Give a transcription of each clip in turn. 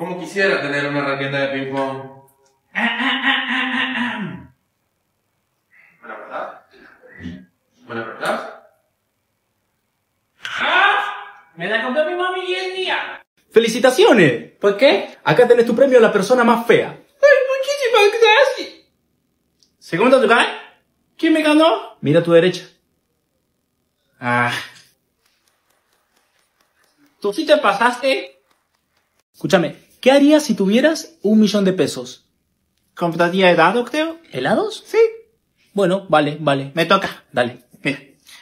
Como quisiera tener una raqueta de ping-pong. ¿Buena verdad? ¿Buena verdad? Me la compró mi mami y el día. ¡Felicitaciones! ¿Por qué? Acá tenés tu premio a la persona más fea. ¡Ay, muchísimas gracias! Segundo lugar, ¿Quién me ganó? mira a tu derecha. Ah. ¿Tú sí te pasaste? Escúchame, ¿qué harías si tuvieras un millón de pesos? ¿Compraría helado, creo? ¿Helados? Sí. Bueno, vale, vale. Me toca. Dale. Mira,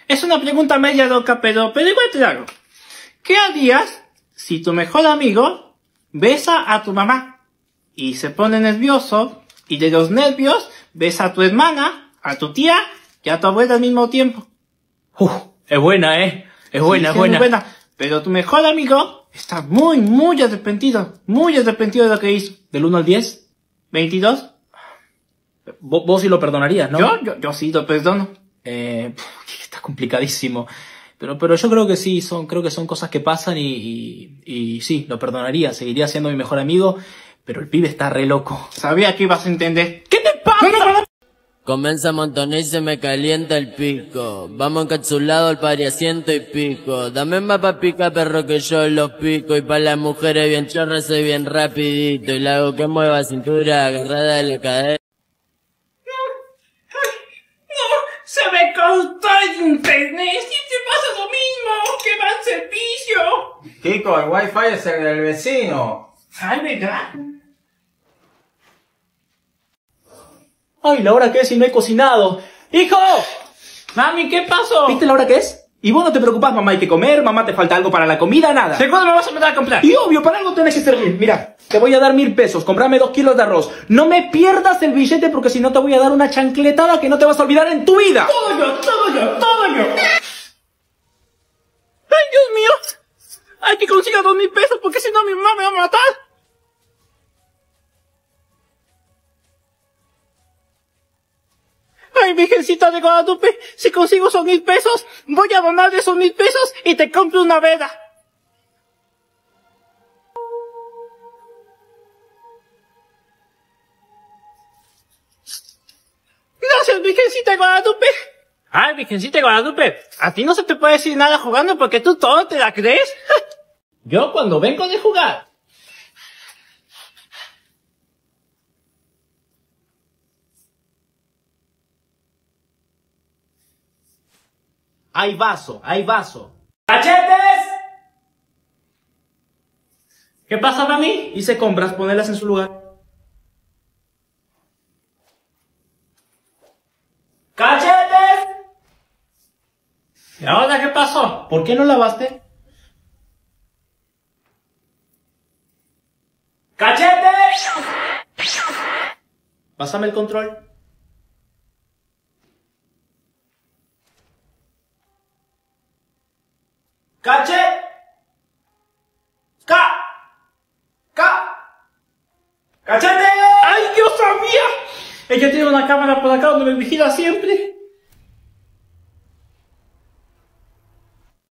es una pregunta media loca, pero, pero igual te la hago. ¿Qué harías si tu mejor amigo besa a tu mamá y se pone nervioso y de los nervios besa a tu hermana, a tu tía y a tu abuela al mismo tiempo? Uf, es buena, ¿eh? Es buena, Sí, es sí, buena. Pero tu mejor amigo está muy, muy arrepentido, muy arrepentido de lo que hizo. ¿Del 1 al 10? ¿22? Vos, vos sí lo perdonarías, ¿no? Yo, yo, yo sí lo perdono. Eh, está complicadísimo. Pero, pero yo creo que sí, son, creo que son cosas que pasan y, y, y sí, lo perdonaría, seguiría siendo mi mejor amigo, pero el pibe está re loco. Sabía que ibas a entender. Comienza a montonar y se me calienta el pico. Vamos encapsulado al pariasiento y pico. Dame más pa' pica, perro, que yo los pico. Y pa' las mujeres bien chorras soy bien rapidito. Y la hago que mueva cintura agarrada de la cadera. Se me cortó el internet. Siempre pasa lo mismo. Que va al servicio. Kiko, el wifi es el del vecino. Ay, ¿verdad? Ay, la hora que es y no he cocinado. ¡Hijo! Mami, ¿qué pasó? ¿Viste la hora que es? Y vos no te preocupás, mamá, hay que comer, mamá, te falta algo para la comida, nada. ¿Seguro me vas a mandar a comprar? Y obvio, para algo tenés que servir. Mira, te voy a dar mil pesos, comprame dos kilos de arroz. No me pierdas el billete porque si no te voy a dar una chancletada que no te vas a olvidar en tu vida. Todo yo, todo yo, todo yo. Ay, Dios mío. Hay que conseguir dos mil pesos porque si no mi mamá me va a matar. Ay, Virgencita de Guadalupe, si consigo esos mil pesos, voy a donar esos mil pesos y te compro una vela. Gracias, Virgencita de Guadalupe. Ay, Virgencita de Guadalupe, a ti no se te puede decir nada jugando porque tú todo te la crees. Yo cuando vengo de jugar. Hay vaso, hay vaso. ¡Cachetes! ¿Qué pasa, mami? Hice compras, ponerlas en su lugar. ¡Cachetes! ¿Y ahora qué pasó? ¿Por qué no lavaste? ¡Cachetes! Pásame el control. ¡Cachet! ¡Ca! ¡Ca! ¡Cachete! ¡Ay, yo sabía! Ella tiene una cámara por acá donde me vigila siempre.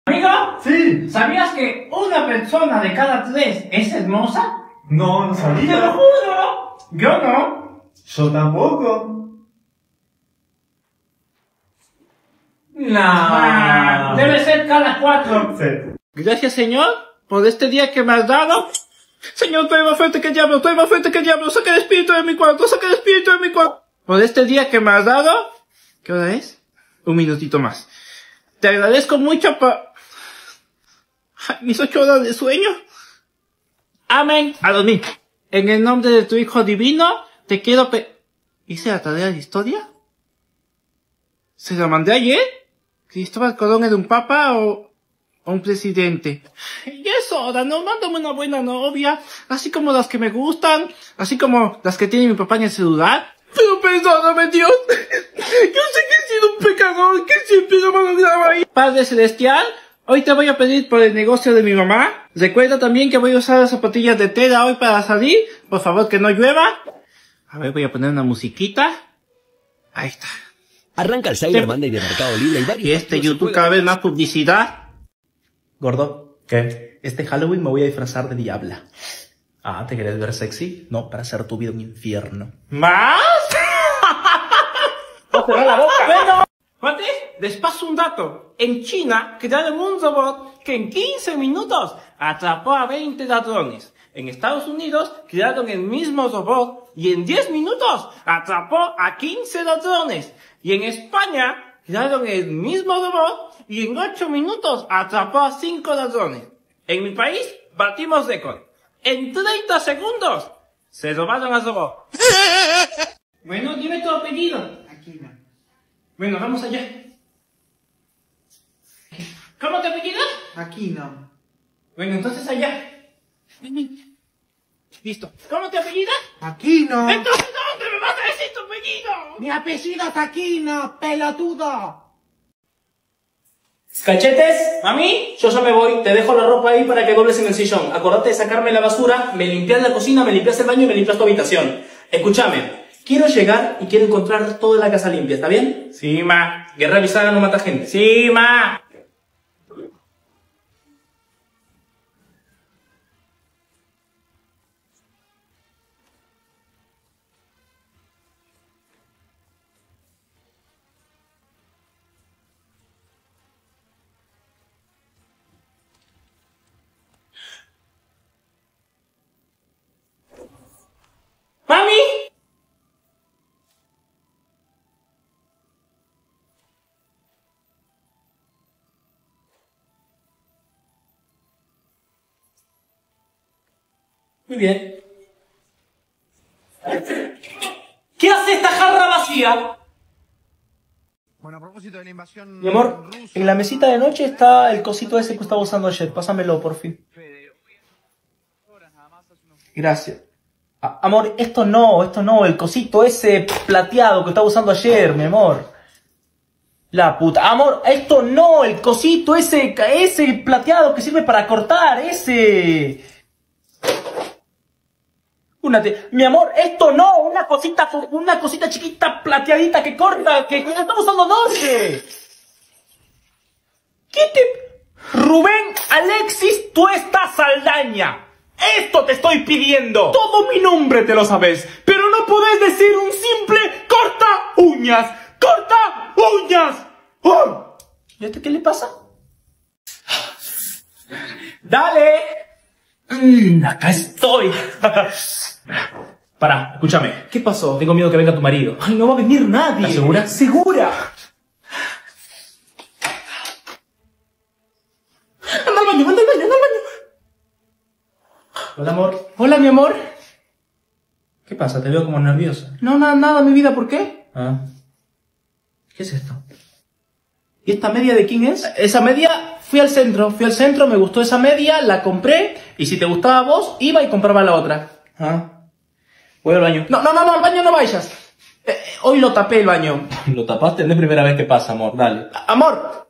Amigo, Sí. ¿sabías que una persona de cada tres es hermosa? No, no ¡Te lo sabía. juro! Yo no. Yo tampoco. Ah, debe ser cada cuatro. Sí. Gracias, Señor, por este día que me has dado. Señor, eres más fuerte que el diablo, eres más fuerte que el diablo. Saca el espíritu de mi cuarto, saca el espíritu de mi cuarto. Por este día que me has dado. ¿Qué hora es? Un minutito más. Te agradezco mucho por... Mis ocho horas de sueño. Amén. A dormir. En el nombre de tu Hijo Divino, te quiero pe... ¿Hice la tarea de historia? ¿Se la mandé ayer? ¿Cristóbal Colón era un papa o, o un presidente? Y es hora, ¿no? Mándame una buena novia, así como las que me gustan, así como las que tiene mi papá en el celular. Pero perdóname, Dios. Yo sé que he sido un pecador, que siempre lo malograba ahí. Padre Celestial, hoy te voy a pedir por el negocio de mi mamá. Recuerda también que voy a usar las zapatillas de tela hoy para salir. Por favor, que no llueva. A ver, voy a poner una musiquita. Ahí está. Arranca el Cyber Monday de Mercado Libre y varios Y este YouTube cada vez más publicidad. Gordo, ¿Qué? este Halloween me voy a disfrazar de diabla. Ah, ¿te querés ver sexy? No, para hacer tu vida un infierno. ¿Más? ¡No cerrar la boca! Bueno, Mate, les paso un dato. En China crearon un robot que en 15 minutos atrapó a 20 ladrones. En Estados Unidos crearon el mismo robot y en 10 minutos atrapó a 15 ladrones. Y en España crearon el mismo robot y en 8 minutos atrapó a 5 ladrones. En mi país batimos récord. En 30 segundos se robaron al robot. Bueno, dime tu apellido. Aquino. Bueno, vamos allá. ¿Cómo te apellidas? Aquino. Bueno, entonces allá. Listo. ¿Cómo te apellidas? Aquino. Entonces, ¿dónde me vas a decir tu apellido? Mi apellido es Aquino, pelotudo. ¿Cachetes? ¿Mami? Yo ya me voy, te dejo la ropa ahí para que dobles en el sillón. Acordate de sacarme la basura, me limpias la cocina, me limpias el baño y me limpias tu habitación. Escúchame, quiero llegar y quiero encontrar toda la casa limpia, ¿está bien? Sí, ma. Guerra avisada no mata gente. Sí, ma. Muy bien. ¿Qué hace esta jarra vacía? Bueno, a propósito de la invasión. Mi amor, en la mesita de noche está el cosito ese que estaba usando ayer. Pásamelo, por fin. Gracias. Amor, esto no, esto no, el cosito ese plateado que estaba usando ayer, mi amor. La puta. Amor, esto no, el cosito ese, ese plateado que sirve para cortar, ese. Una Mi amor, esto no, una cosita, una cosita chiquita plateadita que corta, que, estamos usando noche. ¿Qué te... Rubén Alexis, tú estás Saldaña. Esto te estoy pidiendo. Todo mi nombre te lo sabes, pero no podés decir un simple corta uñas. Corta uñas. ¿Y este qué le pasa? Dale. Mm, acá estoy. Pará, escúchame. ¿Qué pasó? Tengo miedo que venga tu marido. Ay, no va a venir nadie. ¿Estás segura? Segura. Anda al baño, anda al baño, anda al baño. Hola, amor. Hola, mi amor. ¿Qué pasa? Te veo como nerviosa. No, nada, nada, mi vida, ¿por qué? Ah. ¿Qué es esto? ¿Y esta media de quién es? Esa media, fui al centro, fui al centro, me gustó esa media, la compré, y si te gustaba a vos, iba y compraba la otra. Ah. Voy al baño. No, no, no, no, al baño no vayas. Eh, eh, hoy lo tapé el baño. Lo tapaste, no es primera vez que pasa, amor, dale. Amor.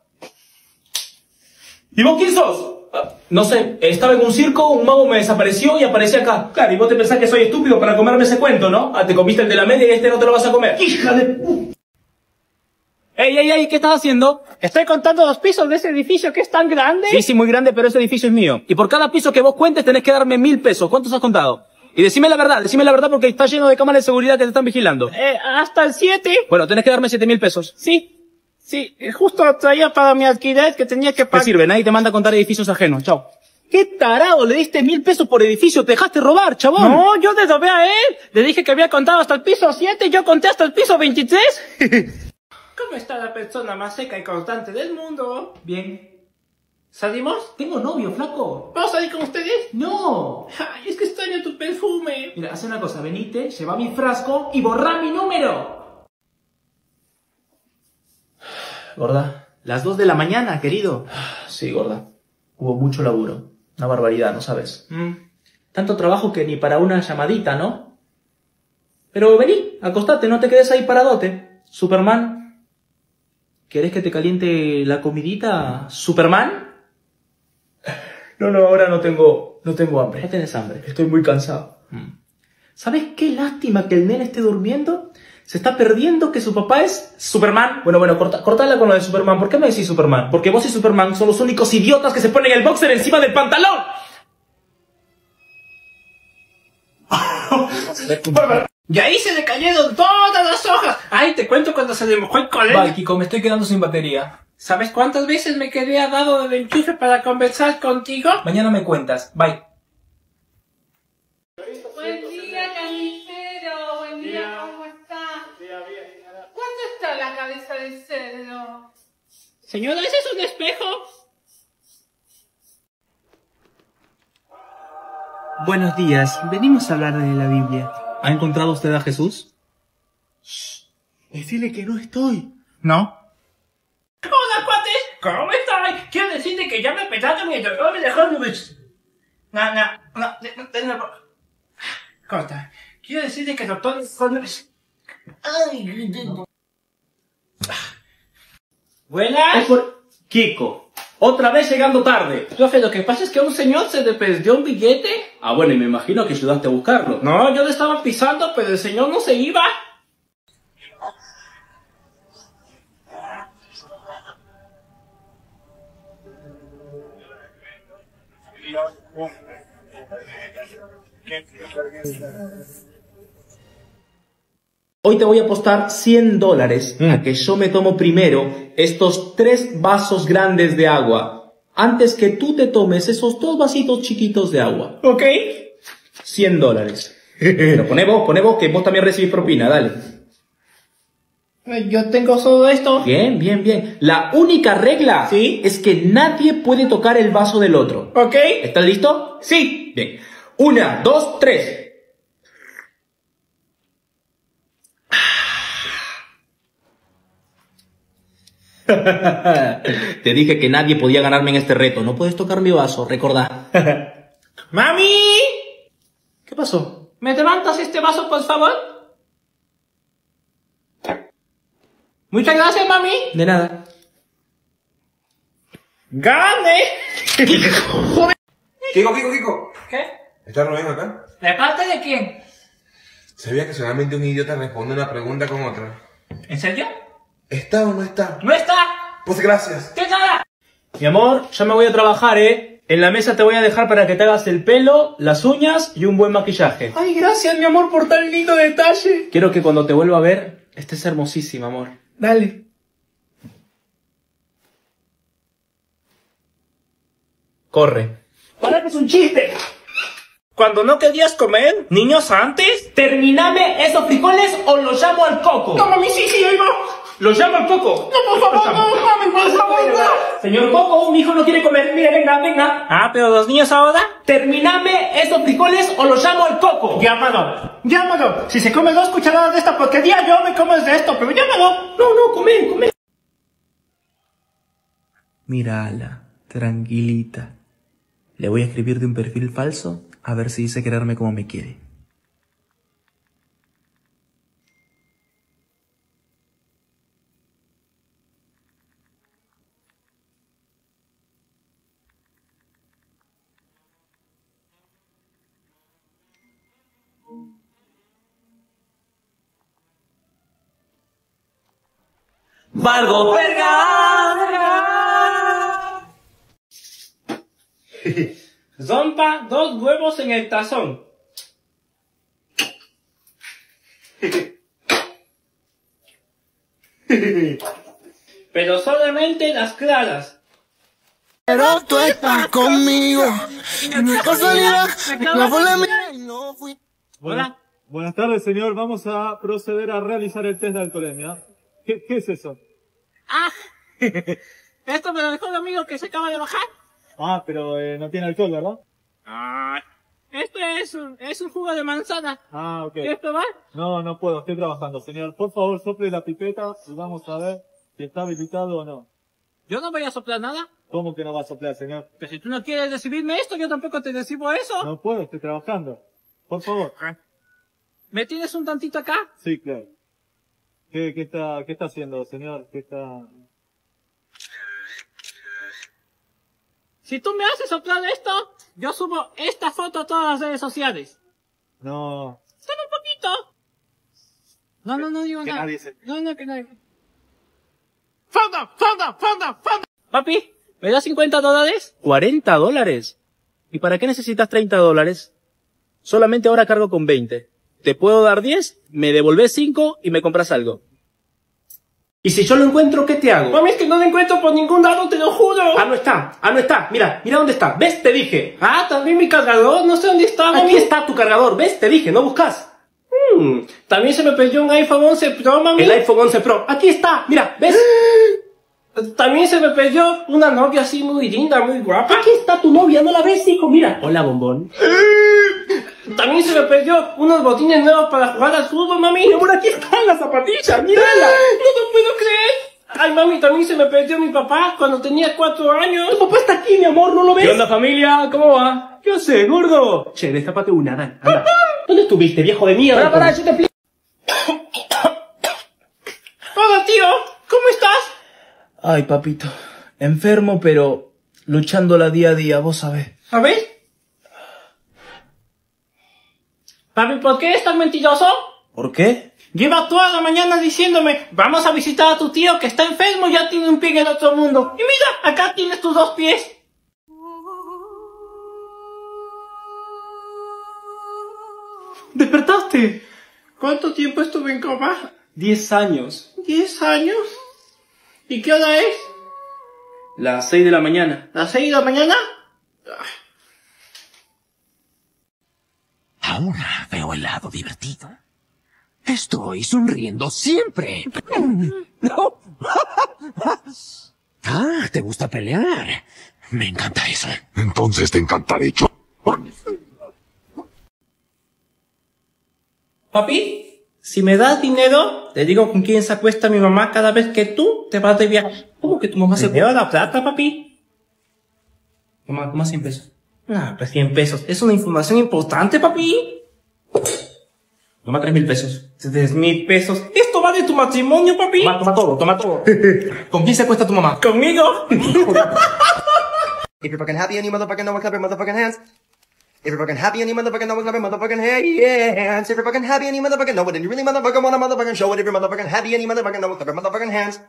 ¿Y vos quién sos? Ah, No sé, estaba en un circo, un mago me desapareció y aparecí acá. Claro, y vos te pensás que soy estúpido para comerme ese cuento, ¿no? Ah, te comiste el de la media y este no te lo vas a comer. ¡Hija de puta! ¡Ey, ey, ey! ¿Qué estás haciendo? Estoy contando los pisos de ese edificio que es tan grande. Sí, sí, muy grande, pero ese edificio es mío. Y por cada piso que vos cuentes tenés que darme mil pesos. ¿Cuántos has contado? Y decime la verdad, decime la verdad porque está lleno de cámaras de seguridad que te están vigilando. Eh, hasta el 7. Bueno, tenés que darme siete mil pesos. Sí. Sí, eh, justo lo traía para mi alquiler que tenía que ¿Qué pagar. sirve? Nadie te manda a contar edificios ajenos. Chao. ¿Qué tarado? Le diste mil pesos por edificio, te dejaste robar, chabón. No, yo le robé a él. Le dije que había contado hasta el piso 7 y yo conté hasta el piso 23. ¿Cómo está la persona más seca y constante del mundo? Bien. ¿Salimos? Tengo novio, flaco. ¿Vamos a salir con ustedes? No. Ay, es que extraño tu perfume. Mira, haz una cosa, venite, lleva mi frasco y borra mi número. Gorda, las dos de la mañana, querido. Sí, gorda. Hubo mucho laburo. Una barbaridad, ¿no sabes? Mm. Tanto trabajo que ni para una llamadita, ¿no? Pero vení, acostate, no te quedes ahí paradote. Superman. ¿Querés que te caliente la comidita? ¿Superman? No, no, ahora no tengo, no tengo hambre. No tenés hambre. Estoy muy cansado. ¿Sabes qué lástima que el nene esté durmiendo? Se está perdiendo que su papá es Superman. Bueno, bueno, corta, cortala con lo de Superman. ¿Por qué me decís Superman? Porque vos y Superman son los únicos idiotas que se ponen el boxer encima del pantalón. Y ahí se le cayeron todas las hojas. Ay, te cuento cuando se le mojó el colegio. Bye, Kiko, me estoy quedando sin batería. ¿Sabes cuántas veces me quedé a dado del enchufe para conversar contigo? Mañana me cuentas. Bye. Buen día, carnicero. Buen día, ¿cómo está? ¿Cuánto está la cabeza de cerdo? Señora, ¿ese es un espejo? Buenos días. Venimos a hablar de la Biblia. ¿Ha encontrado usted a Jesús? Decirle que no estoy. No. Hola, cuates. ¿Cómo estáis? Quiero decirte que ya me petaste me dejó de ves- No, no, no, de- de- no. Corta. Quiero decirte que el doctor... Ay, Buenas. Kiko. Otra vez llegando tarde. Profe, lo que pasa es que a un señor se le perdió un billete. Ah, bueno, y me imagino que ayudaste a buscarlo. No, yo le estaba pisando, pero el señor no se iba. Hoy te voy a apostar 100 dólares a que yo me tomo primero estos tres vasos grandes de agua antes que tú te tomes esos dos vasitos chiquitos de agua. ¿Ok? 100 dólares. Pero poné vos, poné vos que vos también recibís propina, dale. Eh, Yo tengo solo esto. Bien, bien, bien. La única regla Sí. es que nadie puede tocar el vaso del otro. ¿Ok? ¿Estás listo? Sí. Bien. Una, dos, tres. Te dije que nadie podía ganarme en este reto. No puedes tocar mi vaso, recordá. ¡Mami! ¿Qué pasó? ¿Me levantas este vaso, por favor? Muchas gracias, mami. De nada. ¡Gane! Kiko, Kiko, Kiko. ¿Qué? ¿Está Rubén acá? ¿De parte de quién? Sabía que solamente un idiota responde una pregunta con otra. ¿En serio? ¿Está o no está? ¡No está! Pues gracias. ¿Qué nada? Mi amor, ya me voy a trabajar, ¿eh? En la mesa te voy a dejar para que te hagas el pelo, las uñas y un buen maquillaje. Ay, gracias, mi amor, por tan lindo detalle. Quiero que cuando te vuelva a ver, estés hermosísima, amor. Dale. Corre. Para que es un chiste. Cuando no querías comer, niños antes. Terminame esos frijoles o los llamo al coco. No, mami, sí, sí, ahí va. Los llamo al coco. No, por favor, no, mami, por favor, no. Señor Coco, mi hijo no quiere comer. Mire, venga, venga. Ah, pero los niños ahora. Terminame esos frijoles o los llamo al coco. Llámalo, llámalo. Si se come dos cucharadas de esta porquería, yo me como de esto, pero llámalo. No, no, come, come. Mírala, tranquilita. Le voy a escribir de un perfil falso a ver si dice quererme como me quiere. Valgo Zompa dos huevos en el tazón. Pero solamente las claras. Pero tú estás conmigo. Y no es casualidad. No fue la mía y no fui. Hola. Buenas tardes, señor. Vamos a proceder a realizar el test de alcoholemia. ¿Qué, qué es eso? Ah, esto me lo dejó el amigo que se acaba de bajar. Ah, pero eh, no tiene alcohol, ¿verdad? Ah, esto es un, es un jugo de manzana. Ah, ok. ¿Quieres probar? No, no puedo. Estoy trabajando, señor. Por favor, sople la pipeta y vamos a ver si está habilitado o no. Yo no voy a soplar nada. ¿Cómo que no va a soplar, señor? Pero si tú no quieres recibirme esto, yo tampoco te recibo eso. No puedo. Estoy trabajando. Por favor. ¿Me tienes un tantito acá? Sí, claro. ¿Qué, qué está, qué está haciendo, señor? ¿Qué está...? Si tú me haces soplar esto, yo subo esta foto a todas las redes sociales. No. Solo un poquito. No, no, no digo Que nada. nadie se- No, no, que nadie. ¡Fondo! ¡Fondo! ¡Fondo! ¡Fondo! Papi, ¿me das 50 dólares? ¿40 dólares? ¿Y para qué necesitas 30 dólares? Solamente ahora cargo con 20. Te puedo dar 10, me devolvés 5 y me compras algo. Y si yo lo encuentro, ¿qué te hago? Mami, es que no lo encuentro por ningún lado, te lo juro. Ah, no está, ah, no está. Mira, mira dónde está. ¿Ves? Te dije. Ah, también mi cargador, no sé dónde está, mami. Aquí está tu cargador, ¿ves? Te dije, no buscas. Hmm, También se me perdió un iPhone 11 Pro, mami. El iPhone 11 Pro. Aquí está, mira, ¿ves? También se me perdió una novia así muy linda, muy guapa. Aquí está tu novia, ¿no la ves, hijo? Mira. Hola, bombón. También se me perdió unos botines nuevos para jugar al fútbol, mami. Por aquí están las zapatillas, mírala. No lo puedo creer. Ay, mami, también se me perdió mi papá cuando tenía cuatro años. Tu papá está aquí, mi amor, ¿no lo ves? ¿Qué onda, familia? ¿Cómo va? ¿Qué haces, gordo? Che, destápate una, dale, anda. ¿Dónde estuviste, viejo de mierda? Pará, pará, yo te explico. Hola, tío. ¿Cómo estás? Ay, papito. Enfermo, pero luchándola día a día, vos sabés. A ver. Papi, ¿por qué eres tan mentiroso? ¿Por qué? Lleva toda la mañana diciéndome, vamos a visitar a tu tío que está enfermo y ya tiene un pie en el otro mundo. Y mira, acá tienes tus dos pies. ¿Despertaste? ¿Cuánto tiempo estuve en coma? Diez años. ¿Diez años? ¿Y qué hora es? Las seis de la mañana. ¿Las seis de la mañana? Ahora veo el lado divertido. Estoy sonriendo siempre. No. Ah, ¿te gusta pelear? Me encanta eso. Entonces te encantaré yo. Papi, si me das dinero, te digo con quién se acuesta mi mamá cada vez que tú te vas de viaje. ¿Cómo que tu mamá se... ¿Me da la plata, papi? Mamá, toma 100 pesos. Ah, pues 100 pesos. Es una información importante, papi. Toma 3 mil pesos. 3 mil pesos. Esto va de tu matrimonio, papi. Toma, toma todo, toma todo. ¿Con quién se acuesta tu mamá? Conmigo. If you're fucking happy and you motherfucking know it, clap your motherfucking hands. If you're fucking happy and you motherfucking know it, clap your motherfucking hands. If you're fucking happy and you motherfucking know it, and you really motherfucking wanna motherfucking show it, if you're motherfucking happy and you motherfucking know it, clap your motherfucking hands.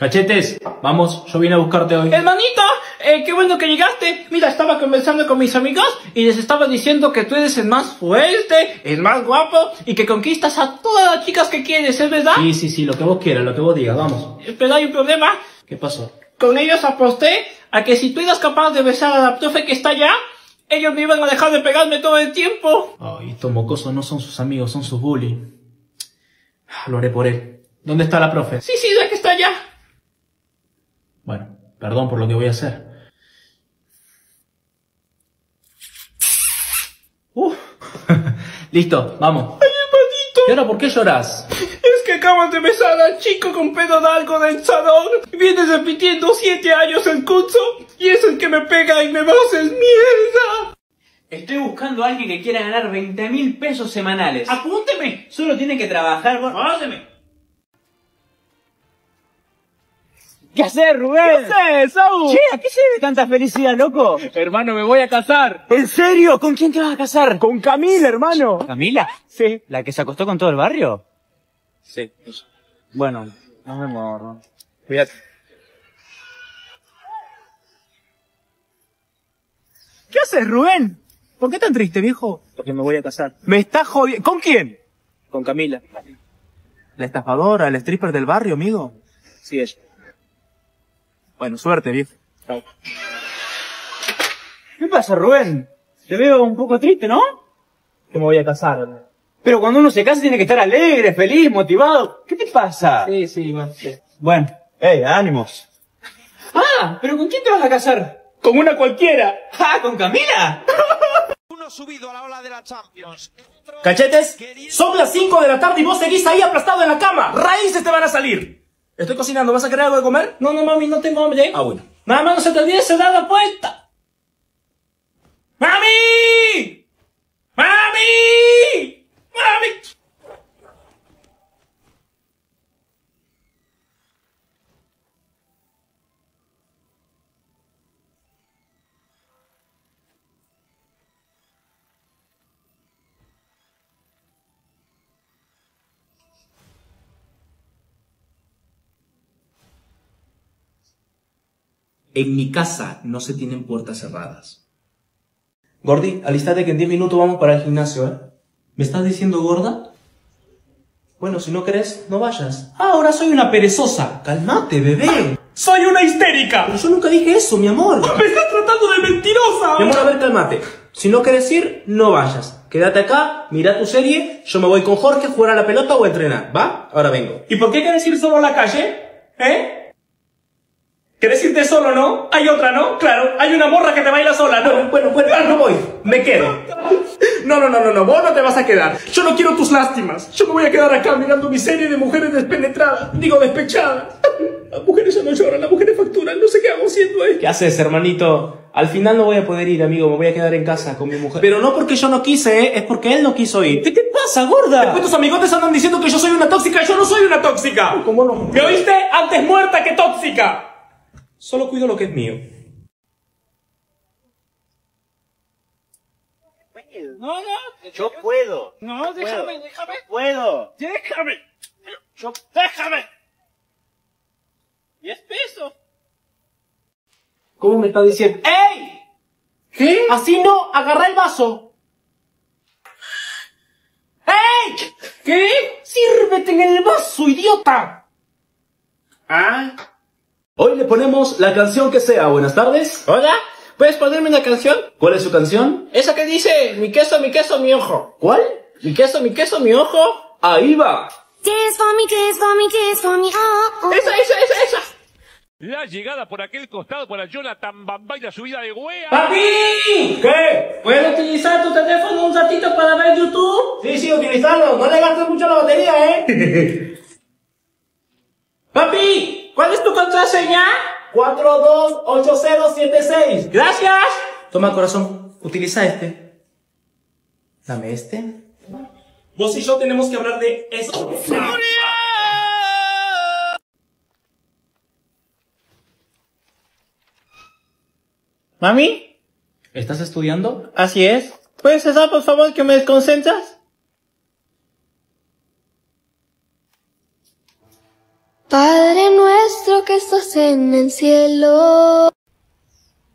Cachetes, vamos, yo vine a buscarte hoy. Hermanito, eh, qué bueno que llegaste. Mira, estaba conversando con mis amigos y les estaba diciendo que tú eres el más fuerte, el más guapo y que conquistas a todas las chicas que quieres, ¿es verdad? Sí, sí, sí, lo que vos quieras, lo que vos digas, vamos. Pero hay un problema. ¿Qué pasó? Con ellos aposté a que si tú eras capaz de besar a la profe que está allá, ellos me iban a dejar de pegarme todo el tiempo. Ay, estos mocosos no son sus amigos, son sus bullies. Lo haré por él. ¿Dónde está la profe? Sí, sí, la que está allá. Bueno, perdón por lo que voy a hacer. Uh. Listo, vamos. Ay, hermanito. ¿Y ahora por qué lloras? Es que acabas de besar al chico con pelo largo del salón. Vienes repitiendo siete años el curso y es el que me pega y me va a hacer mierda. Estoy buscando a alguien que quiera ganar 20 mil pesos semanales. Apúnteme. Solo tiene que trabajar. con- ¿Qué haces, Rubén? ¿Qué haces, Saúl? Che, ¿a qué se debe tanta felicidad, loco? Hermano, me voy a casar. ¿En serio? ¿Con quién te vas a casar? Con Camila, hermano. ¿Camila? Sí. ¿La que se acostó con todo el barrio? Sí. Bueno, nos vemos, hermano. Cuídate. ¿Qué haces, Rubén? ¿Por qué tan triste, viejo? Porque me voy a casar. Me estás jodiendo. ¿Con quién? Con Camila. La estafadora, el stripper del barrio, amigo. Sí, ella. Bueno, suerte, viejo. Chao. ¿Qué pasa, Rubén? Te veo un poco triste, ¿no? Que me voy a casar. Pero cuando uno se casa tiene que estar alegre, feliz, motivado. ¿Qué te pasa? Sí, sí, man. Sí. Bueno. Ey, ánimos. Ah, ¿pero con quién te vas a casar? Con una cualquiera. ¡Ah, con Camila! Uno subido a la ola de la Champions. Cachetes, son las 5 de la tarde y vos seguís ahí aplastado en la cama. Raíces te van a salir. Estoy cocinando, ¿vas a querer algo de comer? No, no, mami, no tengo hambre. Ah, bueno. Mamá, no se te olvide cerrar la puerta. ¡Mami! ¡Mami! ¡Mami! En mi casa no se tienen puertas cerradas. Gordi, alístate que en 10 minutos vamos para el gimnasio, ¿eh? ¿Me estás diciendo gorda? Bueno, si no querés, no vayas. Ah, ahora soy una perezosa. Calmate, bebé. ¡Soy una histérica! Pero yo nunca dije eso, mi amor. ¡Me estás tratando de mentirosa! Mi amor, a ver, cálmate. Si no quieres ir, no vayas. Quédate acá, mira tu serie, yo me voy con Jorge a jugar a la pelota o a entrenar, ¿va? Ahora vengo. ¿Y por qué quieres ir solo a la calle? ¿Eh? ¿Quieres irte solo, no? Hay otra, ¿no? Claro, hay una morra que te baila sola, ¿no? Bueno, bueno, bueno, no voy, me quedo. No, no, no, no, no, vos no te vas a quedar. Yo no quiero tus lástimas. Yo me voy a quedar acá mirando mi serie de mujeres despenetradas, digo despechadas. Las mujeres ya no lloran, las mujeres facturan, no sé qué hago haciendo ahí. ¿Qué haces, hermanito? Al final no voy a poder ir, amigo, me voy a quedar en casa con mi mujer. Pero no porque yo no quise, ¿eh? es porque él no quiso ir. ¿Qué te pasa, gorda? Después tus amigotes andan diciendo que yo soy una tóxica, yo no soy una tóxica. ¿Cómo no? ¿Me oíste? Antes muerta que tóxica. Solo cuido lo que es mío. No, no. Yo puedo. No, déjame, Puedo. déjame. Puedo. Déjame. Yo, déjame. Diez pesos. ¿Cómo me está diciendo? ¡Ey! ¿Qué? Así no, agarra el vaso. ¡Ey! ¿Qué? Sírvete en el vaso, idiota. Ah. Hoy le ponemos la canción que sea. Buenas tardes. Hola. ¿Puedes ponerme una canción? ¿Cuál es su canción? Esa que dice, mi queso, mi queso, mi ojo. ¿Cuál? Mi queso, mi queso, mi ojo. Ahí va. Oh, oh. Esa, esa, esa, esa. La llegada por aquel costado para Jonathan Bamba y la subida de Wea. ¡Papi! ¿Qué? ¿Puedo utilizar tu teléfono un ratito para ver YouTube? Sí, sí, utilizarlo. No le gastes mucho la batería, ¿eh? Papi, ¿cuál es tu contraseña? 428076. Gracias. Toma, corazón. Utiliza este. Dame este. Vos y yo tenemos que hablar de eso. ¿Mami? ¿Estás estudiando? Así es. ¿Puedes cesar, por favor, que me desconcentras? Padre nuestro que estás en el cielo.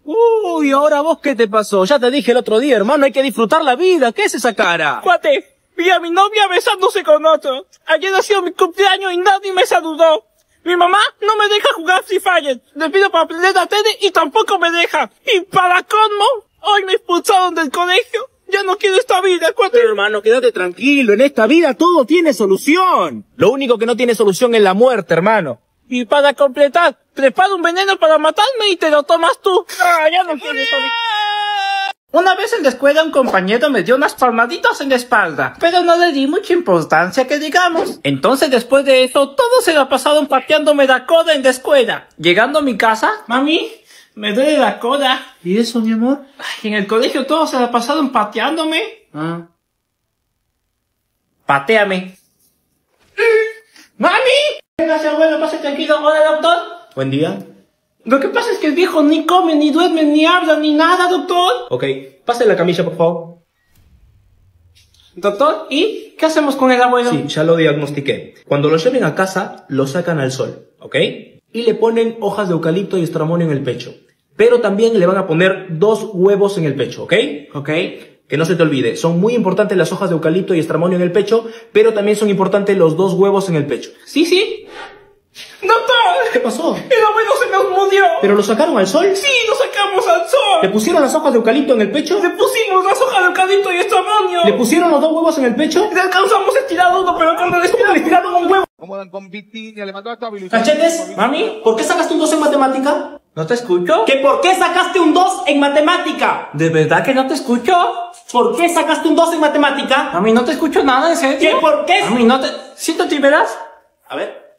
Uy, ahora vos qué te pasó? Ya te dije el otro día, hermano, hay que disfrutar la vida. ¿Qué es esa cara? Cuate, vi a mi novia besándose con otro. Ayer ha sido mi cumpleaños y nadie me saludó. Mi mamá no me deja jugar Free Fire. Le pido para aprender a tele y tampoco me deja. Y para colmo, hoy me expulsaron del colegio. Ya no quiero esta vida, cuate. Pero hermano, quédate tranquilo. En esta vida todo tiene solución. Lo único que no tiene solución es la muerte, hermano. Y para completar, preparo un veneno para matarme y te lo tomas tú. Ah, ya no quiero esta vida. Una vez en la escuela un compañero me dio unas palmaditas en la espalda, pero no le di mucha importancia que digamos. Entonces después de eso, todos se la pasaron pateándome la coda en la escuela. Llegando a mi casa, mami, me duele la coda. ¿Y eso, mi amor? Ay, en el colegio todos se la pasaron pateándome. Ah. Pateame. ¡Mami! Gracias, abuelo, pase tranquilo. Hola, doctor. Buen día. Lo que pasa es que el viejo ni come, ni duerme, ni habla, ni nada, doctor. Ok, pase la camilla, por favor. Doctor, ¿y qué hacemos con el abuelo? Sí, ya lo diagnostiqué. Cuando lo lleven a casa, lo sacan al sol, ¿ok? Y le ponen hojas de eucalipto y estramonio en el pecho. Pero también le van a poner dos huevos en el pecho, ¿ok? Ok. Que no se te olvide, son muy importantes las hojas de eucalipto y estramonio en el pecho, pero también son importantes los dos huevos en el pecho. Sí, sí. ¡Doctor! ¿Qué pasó? El abuelo se nos murió. ¿Pero lo sacaron al sol? Sí, lo sacamos al sol. ¿Le pusieron las hojas de eucalipto en el pecho? Le pusimos las hojas de eucalipto y estramonio. ¿Le pusieron los dos huevos en el pecho? Le alcanzamos a estirar uno, pero cuando le ¿Cómo le estiraron un huevo? Con Vitinia, le mandó. ¿Cachetes? Mami, ¿por qué sacaste un 2 en matemática? ¿No te escucho? ¿Que por qué sacaste un 2 en matemática? ¿De verdad que no te escucho? ¿Por qué sacaste un 2 en matemática? A mí no te escucho nada, ¿en serio? ¿Qué? ¿Por qué? A mí no te... Y verás. A ver.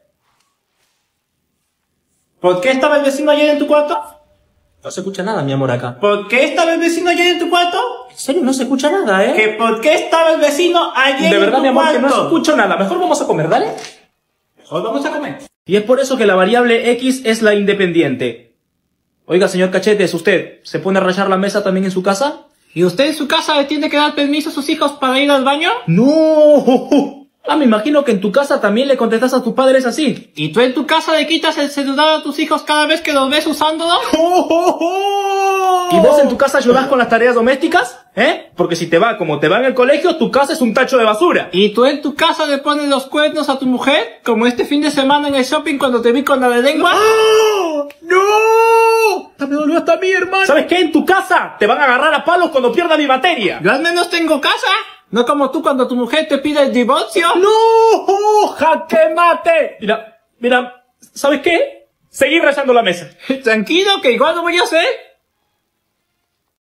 ¿Por qué estaba el vecino ayer en tu cuarto? No se escucha nada, mi amor, acá. ¿Por qué estaba el vecino ayer en tu cuarto? En serio, no se escucha nada, ¿eh? ¿Que por qué estaba el vecino ayer De verdad, en tu mi amor, cuarto? que no escucho nada. Mejor vamos a comer, ¿dale? Mejor vamos a comer. Y es por eso que la variable X es la independiente. Oiga, señor Cachetes, ¿usted se pone a rayar la mesa también en su casa? ¿Y usted en su casa le tiene que dar permiso a sus hijos para ir al baño? ¡No! Ah, me imagino que en tu casa también le contestas a tus padres así. ¿Y tú en tu casa le quitas el celular a tus hijos cada vez que los ves usándolo? ¿Y vos en tu casa ayudás con las tareas domésticas? ¿Eh? Porque si te va como te va en el colegio, tu casa es un tacho de basura. ¿Y tú en tu casa le pones los cuernos a tu mujer? Como este fin de semana en el shopping cuando te vi con la de lengua. ¡No! Me dolió hasta a mí, hermano. ¿Sabes qué? En tu casa te van a agarrar a palos cuando pierda mi materia. Yo al menos tengo casa. No como tú cuando tu mujer te pide el divorcio. ¡No! ¡Jaque mate! Mira, mira, ¿sabes qué? Seguir rayando la mesa. Tranquilo, que igual lo voy a hacer.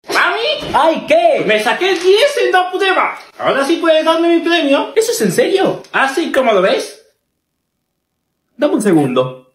¡Mami! ¡Ay, qué! Me saqué 10 en la prueba. Ahora sí puedes darme mi premio. ¿Eso es en serio? ¿Así como lo ves? Dame un segundo.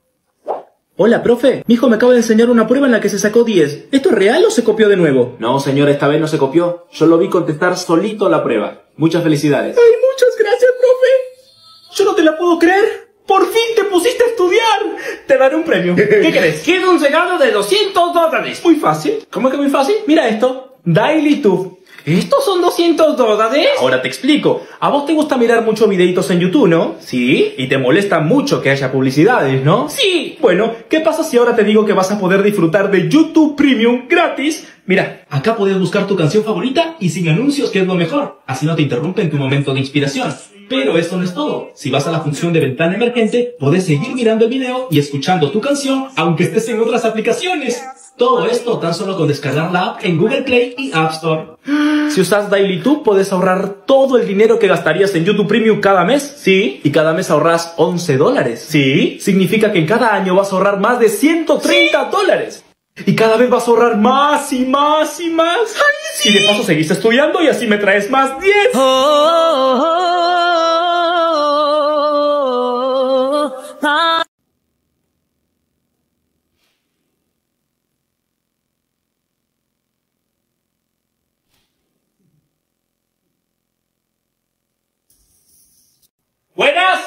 Hola, profe. Mi hijo me acaba de enseñar una prueba en la que se sacó 10. ¿Esto es real o se copió de nuevo? No, señor, esta vez no se copió. Yo lo vi contestar solito la prueba. Muchas felicidades. ¡Ay, muchas gracias, profe! Yo no te la puedo creer. ¡Por fin te pusiste a estudiar! Te daré un premio. ¿Qué crees? Quiero un regalo de 200 dólares. Muy fácil. ¿Cómo que muy fácil? Mira esto. DailyTube. ¿Estos son 200 dólares? Ahora te explico. A vos te gusta mirar muchos videitos en YouTube, ¿no? Sí. Y te molesta mucho que haya publicidades, ¿no? Sí. Bueno, ¿qué pasa si ahora te digo que vas a poder disfrutar de YouTube Premium gratis? Mira, acá puedes buscar tu canción favorita y sin anuncios, que es lo mejor. Así no te interrumpe en tu momento de inspiración. Pero eso no es todo. Si vas a la función de ventana emergente, puedes seguir mirando el video y escuchando tu canción, aunque estés en otras aplicaciones. Todo esto tan solo con descargar la app en Google Play y App Store. Si usas DailyTube, puedes ahorrar todo el dinero que gastarías en YouTube Premium cada mes. Sí. Y cada mes ahorras 11 dólares. Sí. Significa que en cada año vas a ahorrar más de 130 dólares. Y cada vez vas a ahorrar más y más y más. Y de paso seguís estudiando y así me traes más 10. ¡Buenas!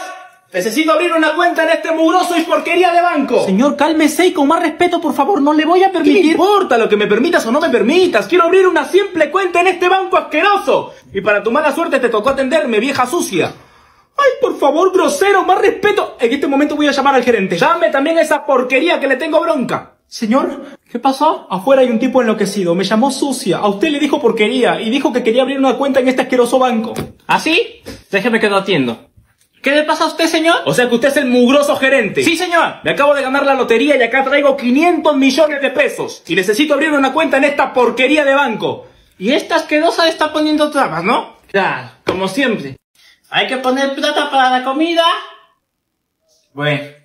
Necesito abrir una cuenta en este mugroso y porquería de banco. Señor, cálmese y con más respeto, por favor, no le voy a ¿Qué me permitir. importa lo que me permitas o no me permitas? Quiero abrir una simple cuenta en este banco asqueroso. Y para tu mala suerte te tocó atenderme, vieja sucia. Ay, por favor, grosero, más respeto. En este momento voy a llamar al gerente. Llame también a esa porquería que le tengo bronca. Señor, ¿qué pasó? Afuera hay un tipo enloquecido. Me llamó sucia. A usted le dijo porquería y dijo que quería abrir una cuenta en este asqueroso banco. ¿Así? Déjeme que lo atiendo. ¿Qué le pasa a usted, señor? O sea que usted es el mugroso gerente. Sí, señor. Me acabo de ganar la lotería y acá traigo 500 millones de pesos. Y necesito abrir una cuenta en esta porquería de banco. Y esta asquerosa está poniendo trabas, ¿no? Claro, como siempre. Hay que poner plata para la comida. Bueno.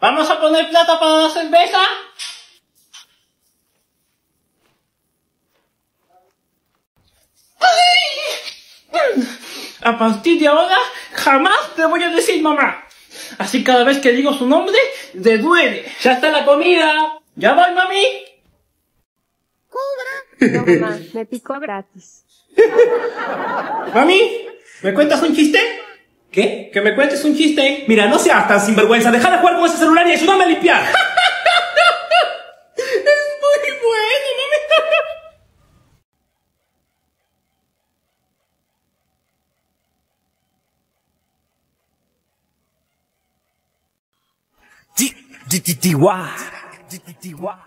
¿Vamos a poner plata para la cerveza? ¡Ay! A partir de ahora, jamás te voy a decir mamá. Así cada vez que digo su nombre, te duele. ¡Ya está la comida! ¿Ya voy, mami? No, mamá, me picó gratis. Mami, ¿me cuentas un chiste? ¿Qué? Que me cuentes un chiste. Mira, no seas tan sinvergüenza. Deja de jugar con ese celular y ayúdame a limpiar.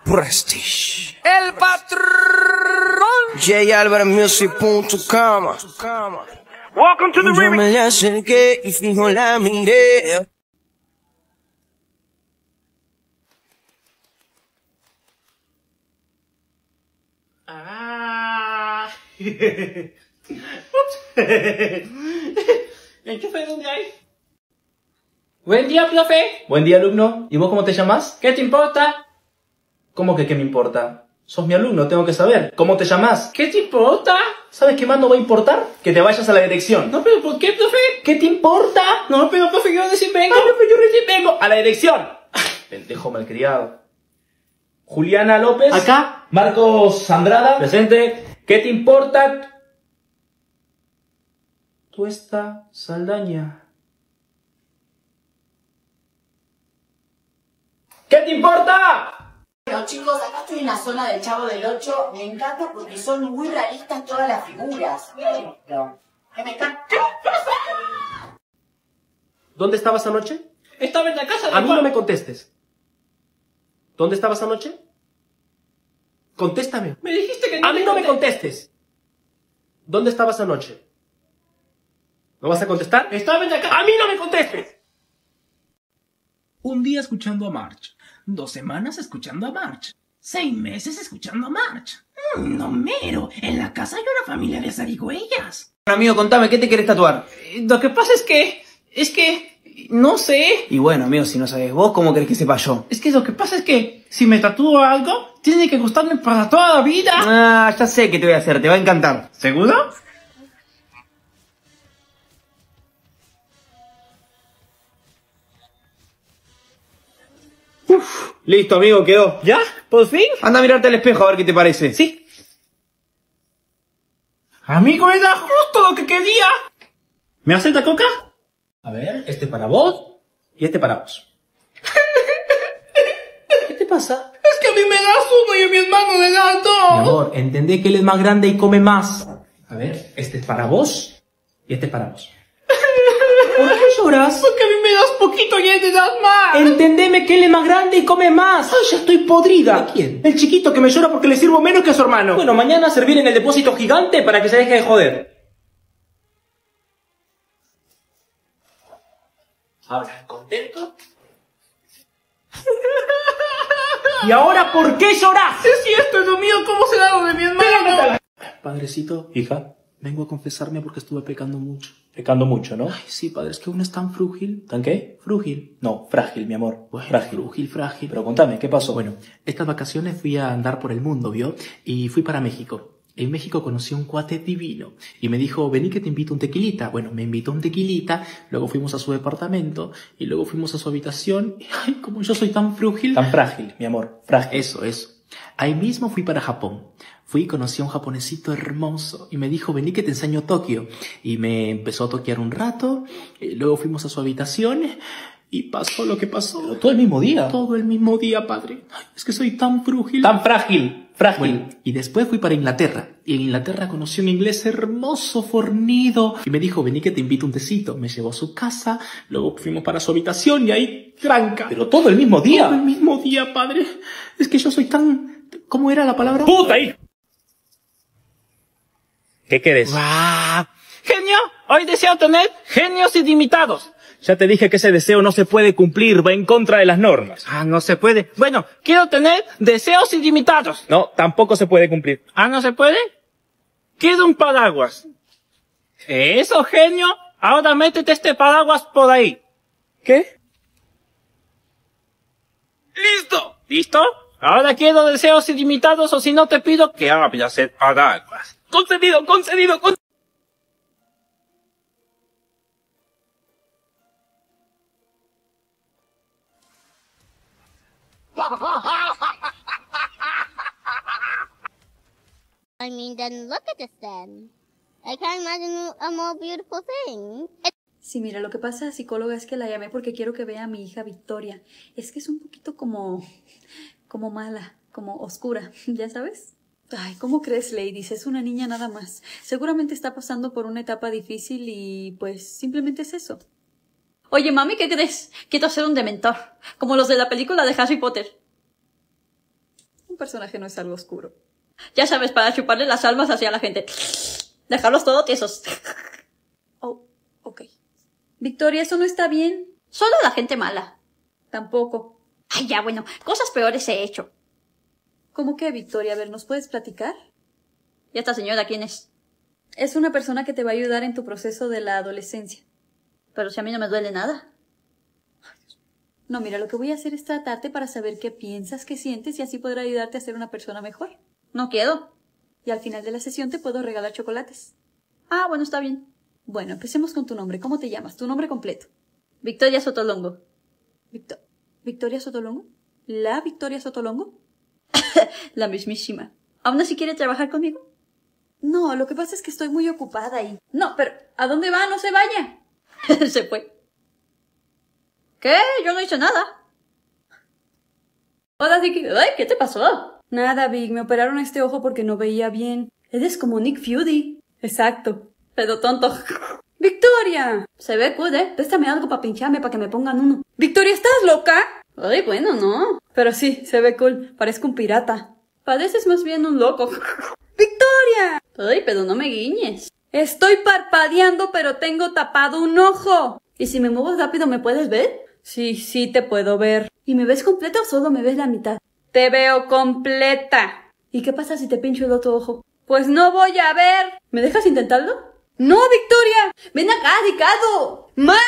Prestige. El patrón. JAlvarezMusic.com. Welcome to the Yo me le acerqué y fijo la miré. Ah. Ups. ¿El chofer dónde hay? Buen día, profe. Buen día, alumno. ¿Y vos cómo te llamas? ¿Qué te importa? ¿Cómo que qué me importa? Sos mi alumno, tengo que saber. ¿Cómo te llamas? ¿Qué te importa? ¿Sabes qué más no va a importar? Que te vayas a la dirección. No, pero ¿por qué, profe? ¿Qué te importa? No, pero profe, yo recién vengo. Ay, pero yo recién vengo. A la dirección. Pendejo malcriado. Juliana López. Acá. Marcos Andrada. Presente. ¿Qué te importa? Tú esta Saldaña. ¿Qué te importa? Bueno chicos, acá estoy en la zona del Chavo del 8. Me encanta porque son muy realistas todas las figuras. Ejemplo, que me encanta. ¿Dónde estabas anoche? Estaba en la casa de A mí no me contestes. ¿Dónde estabas anoche? Contéstame. Me dijiste que no A mí no me contestes. ¿Dónde estabas anoche? ¿No vas a contestar? Estaba en la casa. A mí no me contestes. Un día escuchando a March. Dos semanas escuchando a March. Seis meses escuchando a March. Mm, no mero. En la casa hay una familia de zarigüeyas. Bueno, amigo, contame, ¿qué te quieres tatuar? Lo que pasa es que... Es que... No sé. Y bueno, amigo, si no sabes vos, ¿cómo crees que sepa yo? Es que lo que pasa es que si me tatúo algo, tiene que gustarme para toda la vida. Ah, ya sé qué te voy a hacer, te va a encantar. ¿Seguro? Listo, amigo, quedó. ¿Ya? ¿Por fin? Anda a mirarte al espejo a ver qué te parece. Sí. Amigo, era justo lo que quería. ¿Me haces la coca? A ver, este para vos y este para vos. ¿Qué te pasa? Es que a mí me das uno y a mi hermano le das Mi dos. amor, entendé que él es más grande y come más. A ver, este es para vos y este es para vos. ¿Por qué lloras? Porque a mí me das poquito y a él le das más. Entendeme que él es más grande y come más. Ay, ya estoy podrida. ¿De quién? El chiquito que me llora porque le sirvo menos que a su hermano. Bueno, mañana servir en el depósito gigante para que se deje de joder. Ahora, ¿contento? ¿Y ahora por qué lloras? Es cierto, es lo mío, ¿cómo será lo de mi hermano? Padrecito, hija, vengo a confesarme porque estuve pecando mucho. Pecando mucho, ¿no? Ay, sí, padre, es que uno es tan frúgil. ¿Tan qué? Frúgil. No, frágil, mi amor. Bueno, frágil. frúgil, frágil. Pero contame, ¿qué pasó? Bueno, estas vacaciones fui a andar por el mundo, ¿vio? Y fui para México. En México conocí a un cuate divino y me dijo, vení que te invito un tequilita. Bueno, me invitó un tequilita, luego fuimos a su departamento y luego fuimos a su habitación. Y, ay, como yo soy tan frúgil. Tan frágil, mi amor. Frágil. Eso, eso. Ahí mismo fui para Japón. Fui y conocí a un japonesito hermoso y me dijo, vení que te enseño Tokio. Y me empezó a toquear un rato, y luego fuimos a su habitación y pasó lo que pasó. ¿Todo el mismo día? Todo el mismo día, padre. Ay, es que soy tan frúgil. Tan frágil. Frágil. Bueno, y después fui para Inglaterra. Y en Inglaterra conocí a un inglés hermoso, fornido. Y me dijo, vení que te invito un tecito. Me llevó a su casa, luego fuimos para su habitación y ahí, tranca. Pero todo el mismo día. Todo el mismo día, padre. Es que yo soy tan... ¿Cómo era la palabra? ¡Puta, hijo! ¿Qué querés? ¡Guau! Genio, hoy deseo tener genios ilimitados. Ya te dije que ese deseo no se puede cumplir, va en contra de las normas. Ah, no se puede. Bueno, quiero tener deseos ilimitados. No, tampoco se puede cumplir. Ah, ¿no se puede? Quiero un paraguas. Eso, genio. Ahora métete este paraguas por ahí. ¿Qué? ¡Listo! ¿Listo? Ahora quiero deseos ilimitados o si no te pido que abras el paraguas. Concedido, concedido, concedido. I mean, then look at this then. I can't imagine a more beautiful thing. Sí, mira, lo que pasa, psicóloga, es que la llamé porque quiero que vea a mi hija Victoria. Es que es un poquito como... como mala, como oscura, ¿ya sabes? Ay, ¿cómo crees, ladies? Es una niña nada más. Seguramente está pasando por una etapa difícil y pues simplemente es eso. Oye, mami, ¿qué crees? Quiero ser un dementor, como los de la película de Harry Potter. Un personaje no es algo oscuro. Ya sabes, para chuparle las almas hacia la gente. Dejarlos todos tiesos. Oh, ok. Victoria, eso no está bien. Solo la gente mala. Tampoco. Ay, ya, bueno, cosas peores he hecho. ¿Cómo que, Victoria? A ver, ¿nos puedes platicar? ¿Y esta señora quién es? Es una persona que te va a ayudar en tu proceso de la adolescencia. Pero si a mí no me duele nada. No, mira, lo que voy a hacer es tratarte para saber qué piensas, qué sientes y así podré ayudarte a ser una persona mejor. No quiero. Y al final de la sesión te puedo regalar chocolates. Ah, bueno, está bien. Bueno, empecemos con tu nombre. ¿Cómo te llamas? Tu nombre completo. Victoria Sotolongo. Victo- ¿Victoria Sotolongo? ¿La Victoria Sotolongo? la mismísima. ¿Aún así quiere trabajar conmigo? No, lo que pasa es que estoy muy ocupada y... No, pero ¿a dónde va? No se vaya. se fue. ¿Qué? Yo no hice nada. Sí que... Ay, ¿qué te pasó? Nada, Vic. Me operaron este ojo porque no veía bien. Eres como Nick Fury. Exacto. Pero tonto. Victoria. Se ve cool, ¿eh? Préstame algo para pincharme, para que me pongan uno. Victoria, ¿estás loca? Ay, bueno, no. Pero sí, se ve cool. Parezco un pirata. Pareces más bien un loco. ¡Victoria! Ay, pero no me guiñes. Estoy parpadeando, pero tengo tapado un ojo. ¿Y si me muevo rápido, me puedes ver? Sí, sí te puedo ver. ¿Y me ves completa o solo me ves la mitad? Te veo completa. ¿Y qué pasa si te pincho el otro ojo? Pues no voy a ver. ¿Me dejas intentarlo? ¡No, Victoria! ¡Ven acá, Ricardo! ¡Ma!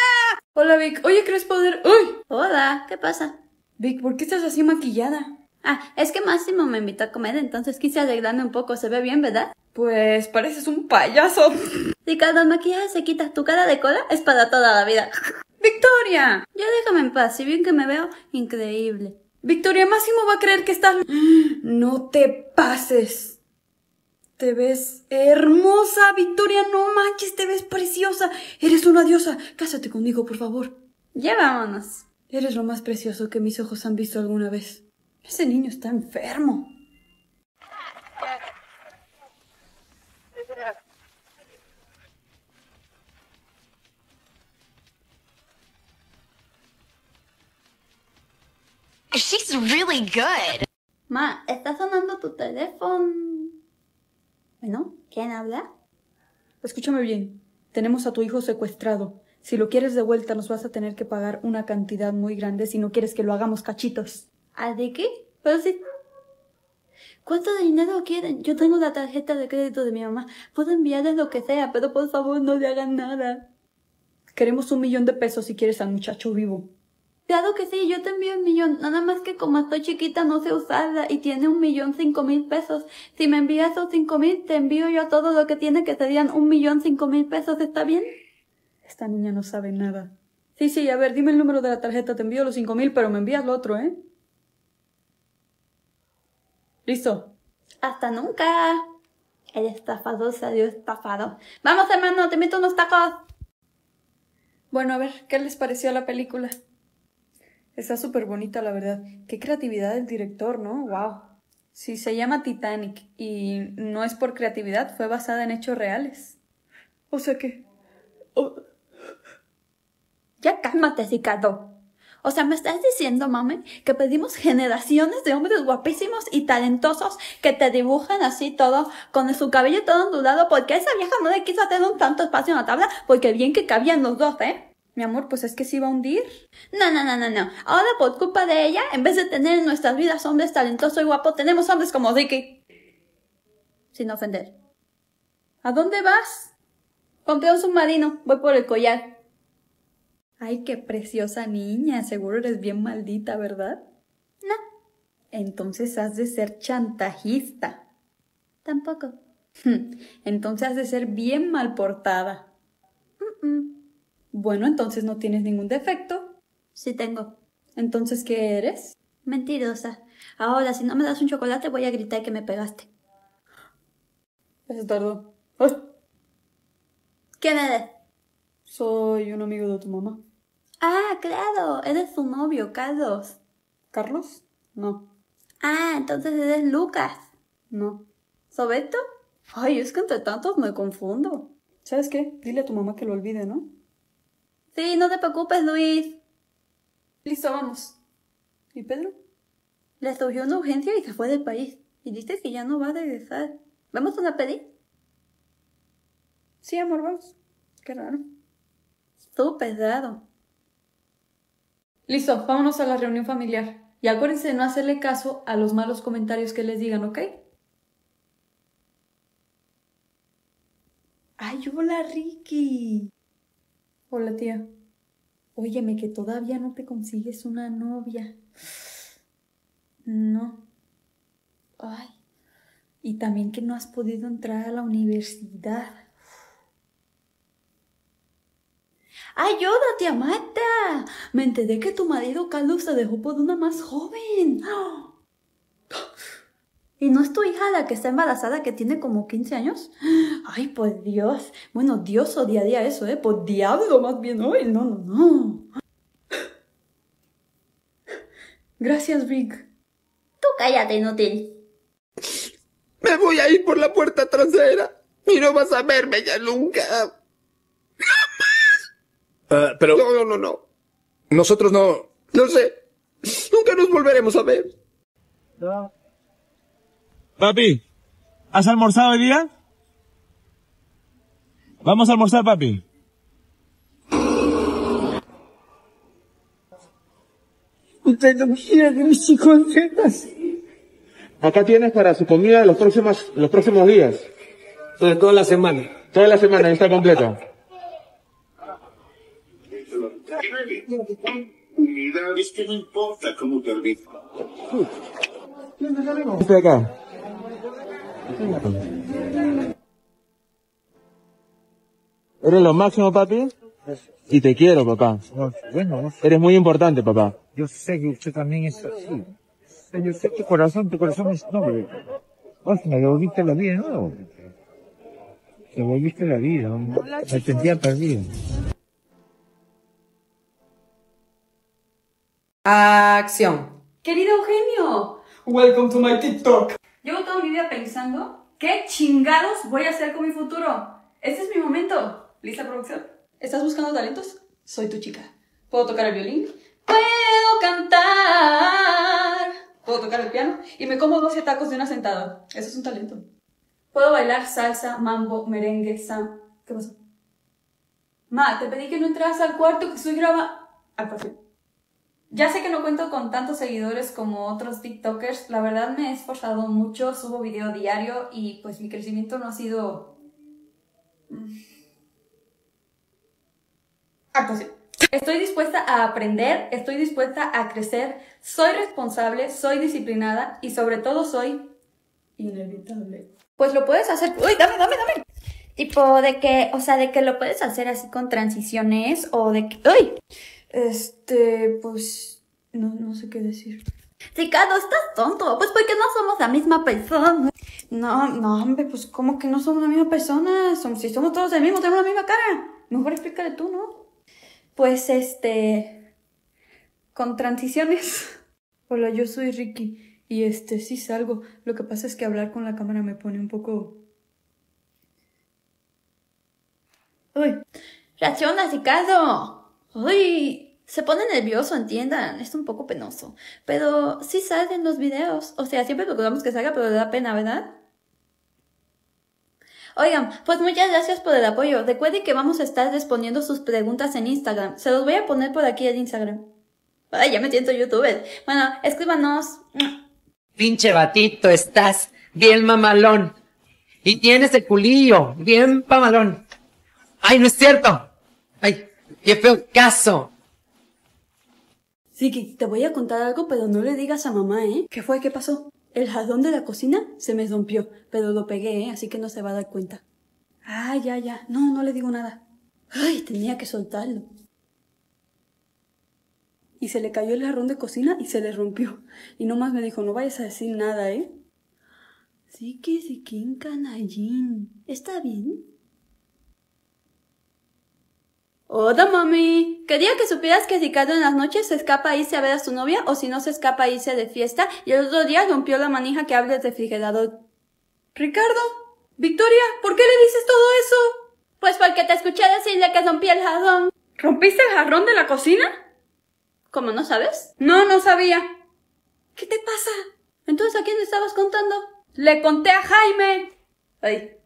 Hola, Vic. Oye, ¿crees poder...? ¡Uy! Hola, ¿qué pasa? Vic, ¿por qué estás así maquillada? Ah, es que Máximo me invitó a comer, entonces quise alegrarme un poco. Se ve bien, ¿verdad? Pues pareces un payaso. Ricardo, el maquillaje se quita. Tu cara de cola es para toda la vida. ¡Victoria! Ya déjame en paz. Si bien que me veo increíble. Victoria, Máximo va a creer que estás... No te pases. Te ves hermosa, Victoria. No manches, te ves preciosa. Eres una diosa. Cásate conmigo, por favor. Ya vámonos. Eres lo más precioso que mis ojos han visto alguna vez. Ese niño está enfermo. She's really good. Ma, está sonando tu teléfono. Bueno, ¿quién habla? Escúchame bien. Tenemos a tu hijo secuestrado. Si lo quieres de vuelta, nos vas a tener que pagar una cantidad muy grande si no quieres que lo hagamos cachitos. ¿Ah, de qué? Pero si... ¿Cuánto dinero quieren? Yo tengo la tarjeta de crédito de mi mamá. Puedo enviarles lo que sea, pero por favor no le hagan nada. Queremos un millón de pesos si quieres al muchacho vivo. Claro que sí, yo te envío un millón. Nada más que como estoy chiquita no sé usarla y tiene un millón cinco mil pesos. Si me envías esos cinco mil, te envío yo todo lo que tiene que serían un millón cinco mil pesos. ¿Está bien? Esta niña no sabe nada. Sí, sí, a ver, dime el número de la tarjeta. Te envío los cinco mil, pero me envías lo otro, ¿eh? ¿Listo? Hasta nunca. El estafador salió estafado. Vamos, hermano, te meto unos tacos. Bueno, a ver, ¿qué les pareció la película? Está súper bonita, la verdad. Qué creatividad del director, ¿no? ¡Wow! Sí, se llama Titanic y no es por creatividad, fue basada en hechos reales. O sea que... Oh. Ya cálmate, Ricardo. O sea, me estás diciendo, mami, que pedimos generaciones de hombres guapísimos y talentosos que te dibujan así todo, con su cabello todo ondulado, porque esa vieja no le quiso tener un tanto espacio en la tabla, porque bien que cabían los dos, ¿eh? Mi amor, pues es que se iba a hundir. No, no, no, no, no. Ahora por culpa de ella, en vez de tener en nuestras vidas hombres talentosos y guapos, tenemos hombres como Ricky. Sin ofender. ¿A dónde vas? Compré un submarino. Voy por el collar. Ay, qué preciosa niña. Seguro eres bien maldita, ¿verdad? No. Entonces has de ser chantajista. Tampoco. Entonces has de ser bien mal portada. Mm -mm. Bueno, entonces no tienes ningún defecto. Sí tengo. Entonces, ¿qué eres? Mentirosa. Ahora, si no me das un chocolate, voy a gritar que me pegaste. Eso tardó. ¡Ay! ¿Quién eres? Soy un amigo de tu mamá. Ah, claro. Eres su novio, Carlos. ¿Carlos? No. Ah, entonces eres Lucas. No. ¿Sobeto? Ay, es que entre tantos me confundo. ¿Sabes qué? Dile a tu mamá que lo olvide, ¿no? Sí, no te preocupes, Luis. Listo, vamos. ¿Y Pedro? Le surgió una urgencia y se fue del país. Y dice que ya no va a regresar. ¿Vamos a una peli? Sí, amor, vamos. Qué raro. Súper raro. Listo, vámonos a la reunión familiar. Y acuérdense de no hacerle caso a los malos comentarios que les digan, ¿ok? ¡Ay, hola, Ricky! Hola, tía. Óyeme, que todavía no te consigues una novia. No. Ay. Y también que no has podido entrar a la universidad. ¡Ayuda, tía Marta! Me enteré que tu marido Carlos se dejó por una más joven. ¿Y no es tu hija la que está embarazada que tiene como 15 años? Ay, por Dios. Bueno, Dios odiaría eso, ¿eh? Por diablo, más bien. Ay, no, no, no. Gracias, Rick. Tú cállate, inútil. Me voy a ir por la puerta trasera y no vas a verme ya nunca. Ah, pero... No, no, no, no. Nosotros no... No sé. Nunca nos volveremos a ver. Papi, ¿has almorzado hoy día? Vamos a almorzar, papi. Usted no quiere que mis hijos sean así. Acá tienes para su comida los próximos, los próximos días. Sobre toda la semana. Toda la semana, está completo. Unidad, es que no importa cómo. Este de acá. Eres lo máximo, papi. Y te quiero, papá. Bueno, Eres muy importante, papá. yo sé que usted también es así. Yo sé que tu corazón, tu corazón es noble. Vos me devolviste la vida, ¿no? Me devolviste la vida. Me sentía perdido. Acción. Querido Eugenio. Welcome to my TikTok. Llevo toda mi vida pensando, ¿qué chingados voy a hacer con mi futuro? Este es mi momento. ¿Lista producción? ¿Estás buscando talentos? Soy tu chica. ¿Puedo tocar el violín? Puedo cantar. Puedo tocar el piano y me como 12 tacos de una sentada. Eso es un talento. Puedo bailar salsa, mambo, merengue, sam. ¿Qué pasó? Ma, te pedí que no entras al cuarto que estoy grabando. Actuación. Ya sé que no cuento con tantos seguidores como otros TikTokers. La verdad me he esforzado mucho, subo video diario y pues mi crecimiento no ha sido... mm. Estoy dispuesta a aprender, estoy dispuesta a crecer, soy responsable, soy disciplinada y sobre todo soy inevitable. Pues lo puedes hacer. Uy, dame, dame, dame. Tipo de que, o sea, de que lo puedes hacer así con transiciones o de que... ¡Uy! Este, pues, no, no sé qué decir. Ricardo, estás tonto. Pues porque no somos la misma persona. No, no, hombre, pues ¿cómo que no somos la misma persona? Som- si somos todos el mismo, tenemos la misma cara. Mejor explícale tú, ¿no? Pues este, con transiciones. Hola, yo soy Ricky. Y este, sí salgo. Lo que pasa es que hablar con la cámara me pone un poco... Uy. Reacciona, Ricardo. Uy. Se pone nervioso, entiendan. Es un poco penoso. Pero sí sale en los videos. O sea, siempre procuramos que salga, pero da pena, ¿verdad? Oigan, pues muchas gracias por el apoyo. Recuerden que vamos a estar respondiendo sus preguntas en Instagram. Se los voy a poner por aquí en Instagram. Ay, ya me siento youtuber. Bueno, escríbanos. Pinche batito, estás bien mamalón. Y tienes el culillo, bien mamalón. Ay, no es cierto. Qué feo caso. Siki, te voy a contar algo, pero no le digas a mamá, ¿eh? ¿Qué fue? ¿Qué pasó? El jarrón de la cocina se me rompió, pero lo pegué, ¿eh? Así que no se va a dar cuenta. Ah, ya, ya. No, no le digo nada. Ay, tenía que soltarlo. Y se le cayó el jarrón de cocina y se le rompió. Y nomás me dijo, no vayas a decir nada, ¿eh? Sí que sí canallín. ¿Está bien? Hola, mami. Quería que supieras que Ricardo en las noches se escapa a irse a ver a su novia o si no se escapa a irse de fiesta y el otro día rompió la manija que abre el refrigerador. Ricardo, Victoria, ¿por qué le dices todo eso? Pues porque te escuché decirle que rompí el jarrón. ¿Rompiste el jarrón de la cocina? ¿Cómo no sabes? No, no sabía. ¿Qué te pasa? Entonces, ¿a quién le estabas contando? Le conté a Jaime. Ay.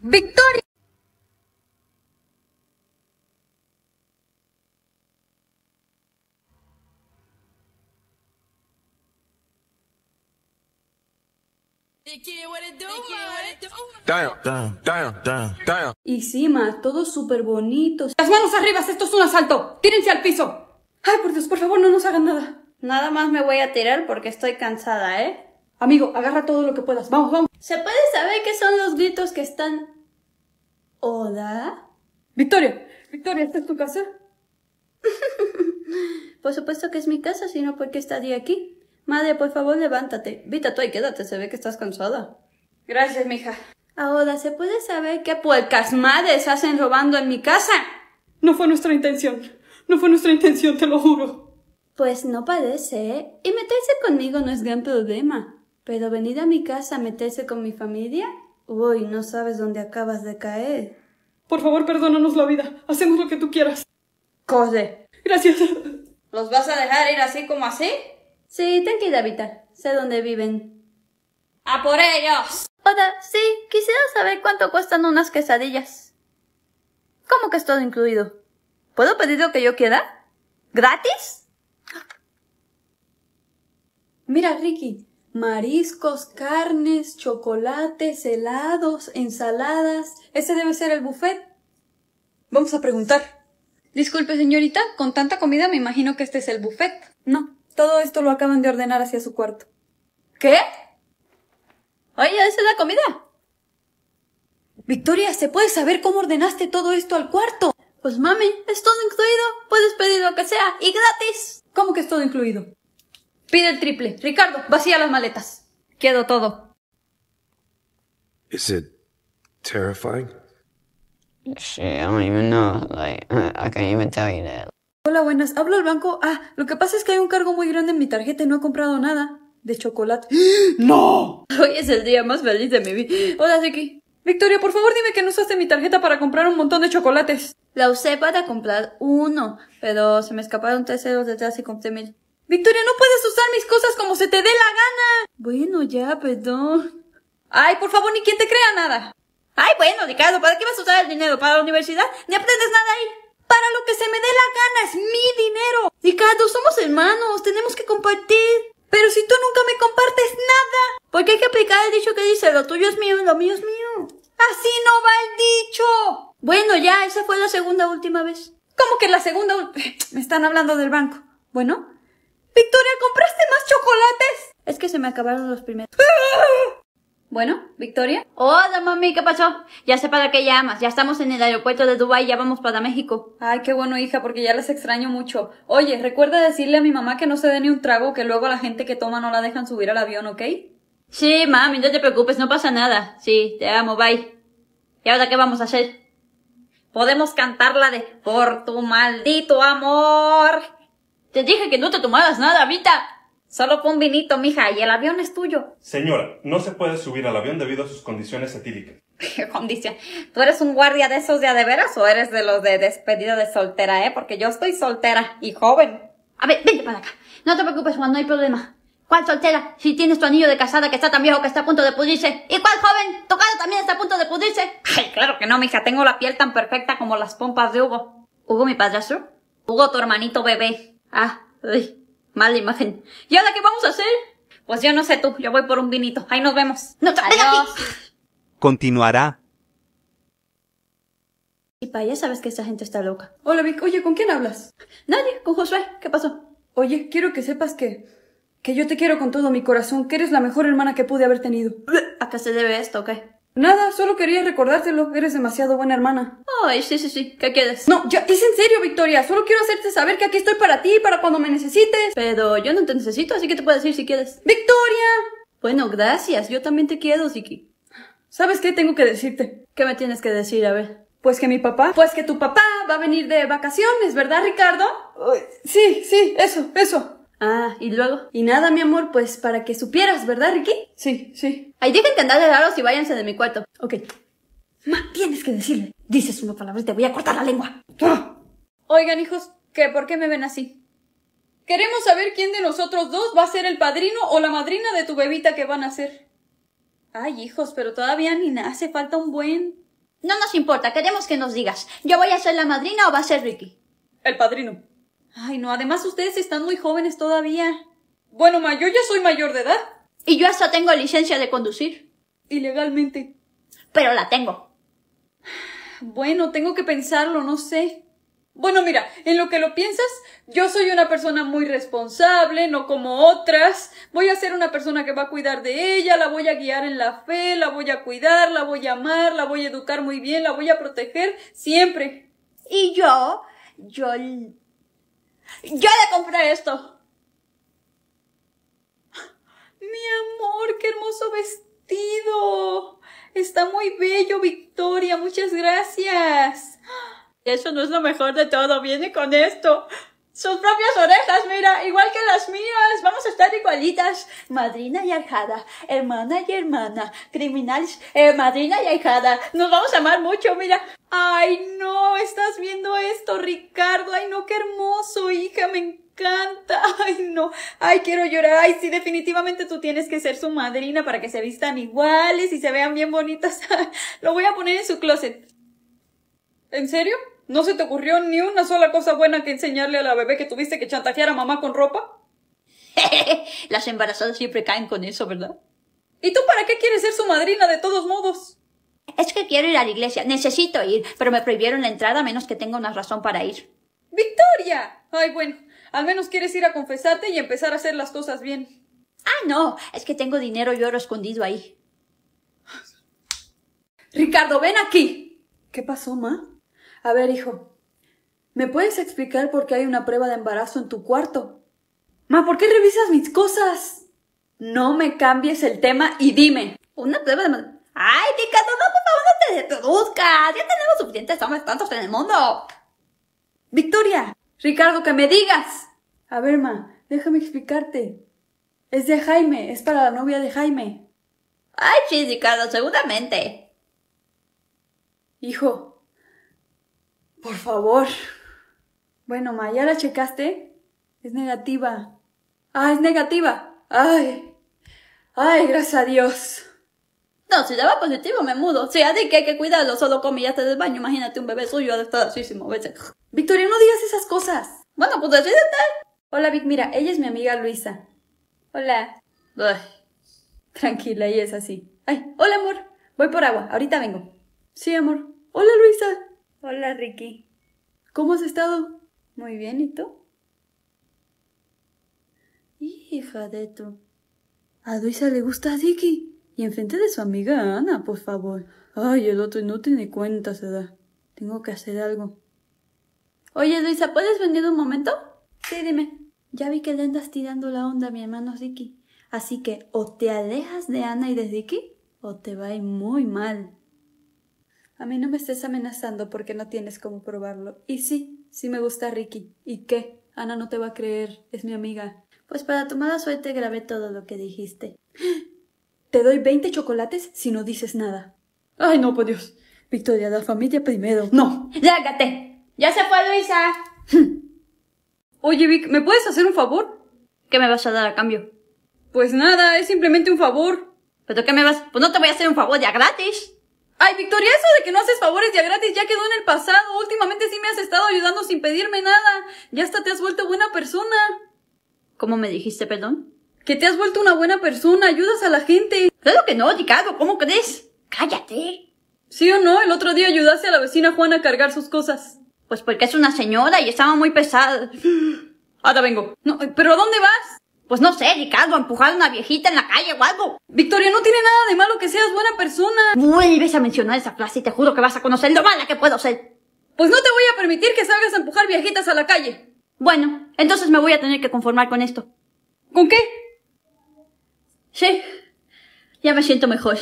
Victoria. Y sí, ma, todos súper bonitos. Las manos arriba, esto es un asalto. Tírense al piso. Ay, por Dios, por favor, no nos hagan nada. Nada más me voy a tirar porque estoy cansada, ¿eh? Amigo, agarra todo lo que puedas. Vamos, vamos. ¿Se puede saber qué son los gritos que están... ¿Hola? Victoria, Victoria, ¿esta es tu casa? por supuesto que es mi casa, si no, ¿por qué estaría aquí? Madre, por favor, levántate. Vita, tú y quédate, se ve que estás cansada. Gracias, mija. Ahora, ¿se puede saber qué puercas madres hacen robando en mi casa? No fue nuestra intención. No fue nuestra intención, te lo juro. Pues no parece, ¿eh? Y meterse conmigo no es gran problema. Pero venir a mi casa a meterse con mi familia, uy, no sabes dónde acabas de caer. Por favor, perdónanos la vida. Hacemos lo que tú quieras. Cose. Gracias. ¿Los vas a dejar ir así como así? Sí, tranquila, Vita. Sé dónde viven. ¡A por ellos! Hola, sí, quisiera saber cuánto cuestan unas quesadillas. ¿Cómo que es todo incluido? ¿Puedo pedir lo que yo quiera? ¿Gratis? Mira, Ricky. Mariscos, carnes, chocolates, helados, ensaladas. Ese debe ser el buffet. Vamos a preguntar. Disculpe, señorita, con tanta comida me imagino que este es el buffet. No, todo esto lo acaban de ordenar hacia su cuarto. ¿Qué? Oye, ¿esa es la comida? Victoria, ¿se puede saber cómo ordenaste todo esto al cuarto? Pues mami, es todo incluido. Puedes pedir lo que sea y gratis. ¿Cómo que es todo incluido? Pide el triple. Ricardo, vacía las maletas. Quedo todo. Is it terrifying? Shit, I don't even know. Like, I can't even tell you that. Hola, buenas. ¿Hablo al banco? Ah, lo que pasa es que hay un cargo muy grande en mi tarjeta y no he comprado nada. De chocolate. ¡No! Hoy es el día más feliz de mi vida. Hola, Siki. Victoria, por favor dime que no usaste mi tarjeta para comprar un montón de chocolates. La usé para comprar uno, pero se me escaparon tres ceros detrás y compré mil. Victoria, no puedes usar mis cosas como se te dé la gana. Bueno, ya, perdón. Ay, por favor, ni quien te crea nada. Ay, bueno, Ricardo, ¿para qué vas a usar el dinero? ¿Para la universidad? Ni aprendes nada ahí. Para lo que se me dé la gana, es mi dinero. Ricardo, somos hermanos, tenemos que compartir. Pero si tú nunca me compartes nada, porque hay que aplicar el dicho que dice, lo tuyo es mío y lo mío es mío. Así no va el dicho. Bueno, ya, esa fue la segunda última vez. ¿Cómo que la segunda? Me están hablando del banco. Bueno. Victoria, ¿compraste más chocolates? Es que se me acabaron los primeros. Bueno, Victoria. Hola, mami, ¿qué pasó? Ya sé para qué llamas. Ya estamos en el aeropuerto de Dubái, ya vamos para México. Ay, qué bueno, hija, porque ya las extraño mucho. Oye, recuerda decirle a mi mamá que no se dé ni un trago, que luego a la gente que toma no la dejan subir al avión, ¿ok? Sí, mami, no te preocupes, no pasa nada. Sí, te amo, bye. ¿Y ahora qué vamos a hacer? Podemos cantar la de Por tu maldito amor. Te dije que no te tomaras nada, Vita. Solo pon vinito, mija, y el avión es tuyo. Señora, no se puede subir al avión debido a sus condiciones etílicas. ¿Qué condición? ¿Tú eres un guardia de esos de a de veras o eres de los de despedida de soltera, eh? Porque yo estoy soltera y joven. A ver, vente para acá. No te preocupes, Juan, no hay problema. ¿Cuál soltera? Si tienes tu anillo de casada que está tan viejo que está a punto de pudrirse. ¿Y cuál joven? ¿Tu cara también está a punto de pudrirse? Ay, claro que no, mija. Tengo la piel tan perfecta como las pompas de Hugo. ¿Hugo, mi padrastro? Hugo, tu hermanito bebé. Ah, uy, mala imagen. ¿Y ahora qué vamos a hacer? Pues yo no sé tú. Yo voy por un vinito. Ahí nos vemos. No, Adiós. Continuará. Y para ya sabes que esa gente está loca. Hola, Vic. Oye, ¿con quién hablas? Nadie, con Josué. ¿Qué pasó? Oye, quiero que sepas que... Que yo te quiero con todo mi corazón, que eres la mejor hermana que pude haber tenido. ¿A qué se debe esto o qué? Nada, solo quería recordártelo. Eres demasiado buena hermana. Ay, sí, sí, sí. ¿Qué quieres? No, ya, es en serio, Victoria. Solo quiero hacerte saber que aquí estoy para ti, para cuando me necesites. Pero yo no te necesito, así que te puedo decir si quieres. ¡Victoria! Bueno, gracias. Yo también te quiero, Siki. ¿Sabes qué tengo que decirte? ¿Qué me tienes que decir? A ver. Pues que mi papá, pues que tu papá va a venir de vacaciones, ¿verdad, Ricardo? sí, sí, eso, eso. Ah, ¿y luego? Y nada, mi amor, pues para que supieras, ¿verdad, Ricky? Sí, sí. Ay, dejen de andar de raros y váyanse de mi cuarto. Ok. Ma, tienes que decirle. Dices una palabra y te voy a cortar la lengua. Oigan, hijos, ¿qué, ¿por qué me ven así? Queremos saber quién de nosotros dos va a ser el padrino o la madrina de tu bebita que van a ser. Ay, hijos, pero todavía ni nace, falta un buen. No nos importa, queremos que nos digas. ¿Yo voy a ser la madrina o va a ser Ricky? El padrino. Ay, no, además ustedes están muy jóvenes todavía. Bueno, ma, yo ya soy mayor de edad. Y yo hasta tengo licencia de conducir. Ilegalmente. Pero la tengo. Bueno, tengo que pensarlo, no sé. Bueno, mira, en lo que lo piensas, yo soy una persona muy responsable, no como otras. Voy a ser una persona que va a cuidar de ella, la voy a guiar en la fe, la voy a cuidar, la voy a amar, la voy a educar muy bien, la voy a proteger siempre. Y yo, yo, yo le compré esto. Mi amor, qué hermoso vestido. Está muy bello, Victoria. Muchas gracias. Eso no es lo mejor de todo. Viene con esto. Sus propias orejas, mira, igual que las mías. Vamos a estar igualitas. Madrina y ahijada, hermana y hermana, criminales, eh, madrina y ahijada. Nos vamos a amar mucho, mira. Ay, no, estás viendo esto, Ricardo. Ay, no, qué hermoso, hija, me encanta. Ay, no. Ay, quiero llorar. Ay, sí, definitivamente tú tienes que ser su madrina para que se vistan iguales y se vean bien bonitas. Lo voy a poner en su closet. ¿En serio? ¿No se te ocurrió ni una sola cosa buena que enseñarle a la bebé que tuviste que chantajear a mamá con ropa? Las embarazadas siempre caen con eso, ¿verdad? ¿Y tú para qué quieres ser su madrina de todos modos? Es que quiero ir a la iglesia. Necesito ir, pero me prohibieron la entrada a menos que tenga una razón para ir. ¡Victoria! Ay, bueno, al menos quieres ir a confesarte y empezar a hacer las cosas bien. Ah, no, es que tengo dinero y oro escondido ahí. Ricardo, ven aquí. ¿Qué pasó, ma? A ver, hijo, ¿me puedes explicar por qué hay una prueba de embarazo en tu cuarto? Ma, ¿por qué revisas mis cosas? No me cambies el tema y dime. Una prueba de embarazo. Ay, Ricardo, no, por favor, no te reproduzcas. Ya tenemos suficientes hombres tantos en el mundo. Victoria, Ricardo, que me digas. A ver, ma, déjame explicarte. Es de Jaime, es para la novia de Jaime. Ay, sí, Ricardo, seguramente. Hijo, por favor. Bueno, ma, ¿ya la checaste? Es negativa. Ah, es negativa. Ay. Ay, gracias a Dios. No, si daba positivo me mudo. Sí, así que hay que cuidarlo. Solo come y ya te del baño. Imagínate un bebé suyo de estar así sin. Victoria, no digas esas cosas. Bueno, pues decídete. Hola, Vic. Mira, ella es mi amiga Luisa. Hola. Ay. Tranquila, ella es así. Ay, hola, amor. Voy por agua. Ahorita vengo. Sí, amor. Hola, Luisa. Hola, Ricky. ¿Cómo has estado? Muy bien, ¿y tú? Hija de tu. A Luisa le gusta a Ricky. Y enfrente de su amiga Ana, por favor. Ay, el otro no tiene cuenta se da. Tengo que hacer algo. Oye, Luisa, ¿puedes venir un momento? Sí, dime. Ya vi que le andas tirando la onda a mi hermano Ricky. Así que o te alejas de Ana y de Ricky, o te va a ir muy mal. A mí no me estés amenazando porque no tienes cómo probarlo. Y sí, sí me gusta Ricky. ¿Y qué? Ana no te va a creer. Es mi amiga. Pues para tu mala suerte grabé todo lo que dijiste. Te doy 20 chocolates si no dices nada. Ay, no, por Dios. Victoria, la familia primero. No. Lárgate. Ya se fue Luisa. Oye, Vic, ¿me puedes hacer un favor? ¿Qué me vas a dar a cambio? Pues nada, es simplemente un favor. ¿Pero qué me vas? Pues no te voy a hacer un favor ya gratis. Ay, Victoria, eso de que no haces favores ya gratis ya quedó en el pasado. Últimamente sí me has estado ayudando sin pedirme nada. Ya hasta te has vuelto buena persona. ¿Cómo me dijiste, perdón? Que te has vuelto una buena persona, ayudas a la gente. Claro que no, Ricardo, ¿cómo crees? Cállate. ¿Sí o no? El otro día ayudaste a la vecina Juana a cargar sus cosas. Pues porque es una señora y estaba muy pesada. Ahora vengo. No, ¿pero a dónde vas? Pues no sé, Ricardo, a empujar a una viejita en la calle o algo. Victoria, no tiene nada de malo que seas buena persona. Vuelves a mencionar esa frase y te juro que vas a conocer lo mala que puedo ser. Pues no te voy a permitir que salgas a empujar viejitas a la calle. Bueno, entonces me voy a tener que conformar con esto. ¿Con qué? Sí, ya me siento mejor.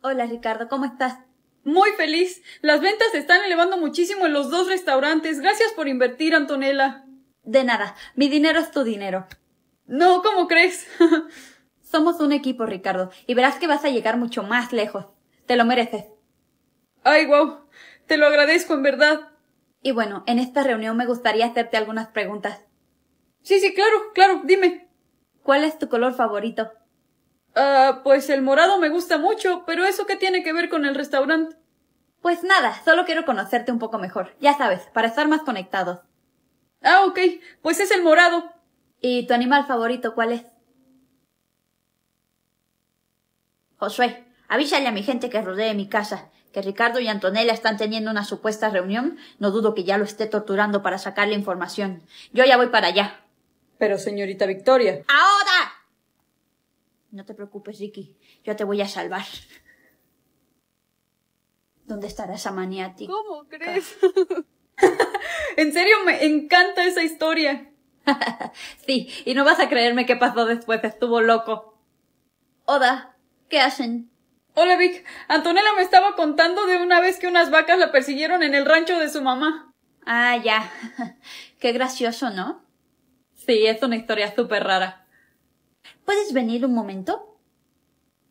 Hola, Ricardo, ¿cómo estás? Muy feliz. Las ventas se están elevando muchísimo en los dos restaurantes. Gracias por invertir, Antonella. De nada. Mi dinero es tu dinero. No, ¿cómo crees? Somos un equipo, Ricardo, y verás que vas a llegar mucho más lejos. Te lo mereces. Ay, wow. Te lo agradezco, en verdad. Y bueno, en esta reunión me gustaría hacerte algunas preguntas. Sí, sí, claro, claro, dime. ¿Cuál es tu color favorito? Ah, pues el morado me gusta mucho, pero ¿eso qué tiene que ver con el restaurante? Pues nada, solo quiero conocerte un poco mejor. Ya sabes, para estar más conectados. Ah, ok. Pues es el morado. ¿Y tu animal favorito cuál es? Josué, avísale a mi gente que rodee mi casa, que Ricardo y Antonella están teniendo una supuesta reunión. No dudo que ya lo esté torturando para sacarle información. Yo ya voy para allá. Pero, señorita Victoria. ¡Ahora! No te preocupes, Ricky. Yo te voy a salvar. ¿Dónde estará esa maniática? ¿Cómo crees? en serio, me encanta esa historia. sí, y no vas a creerme qué pasó después. Estuvo loco. Oda, ¿qué hacen? Hola, Vic. Antonella me estaba contando de una vez que unas vacas la persiguieron en el rancho de su mamá. Ah, ya. Qué gracioso, ¿no? Sí, es una historia súper rara. ¿Puedes venir un momento?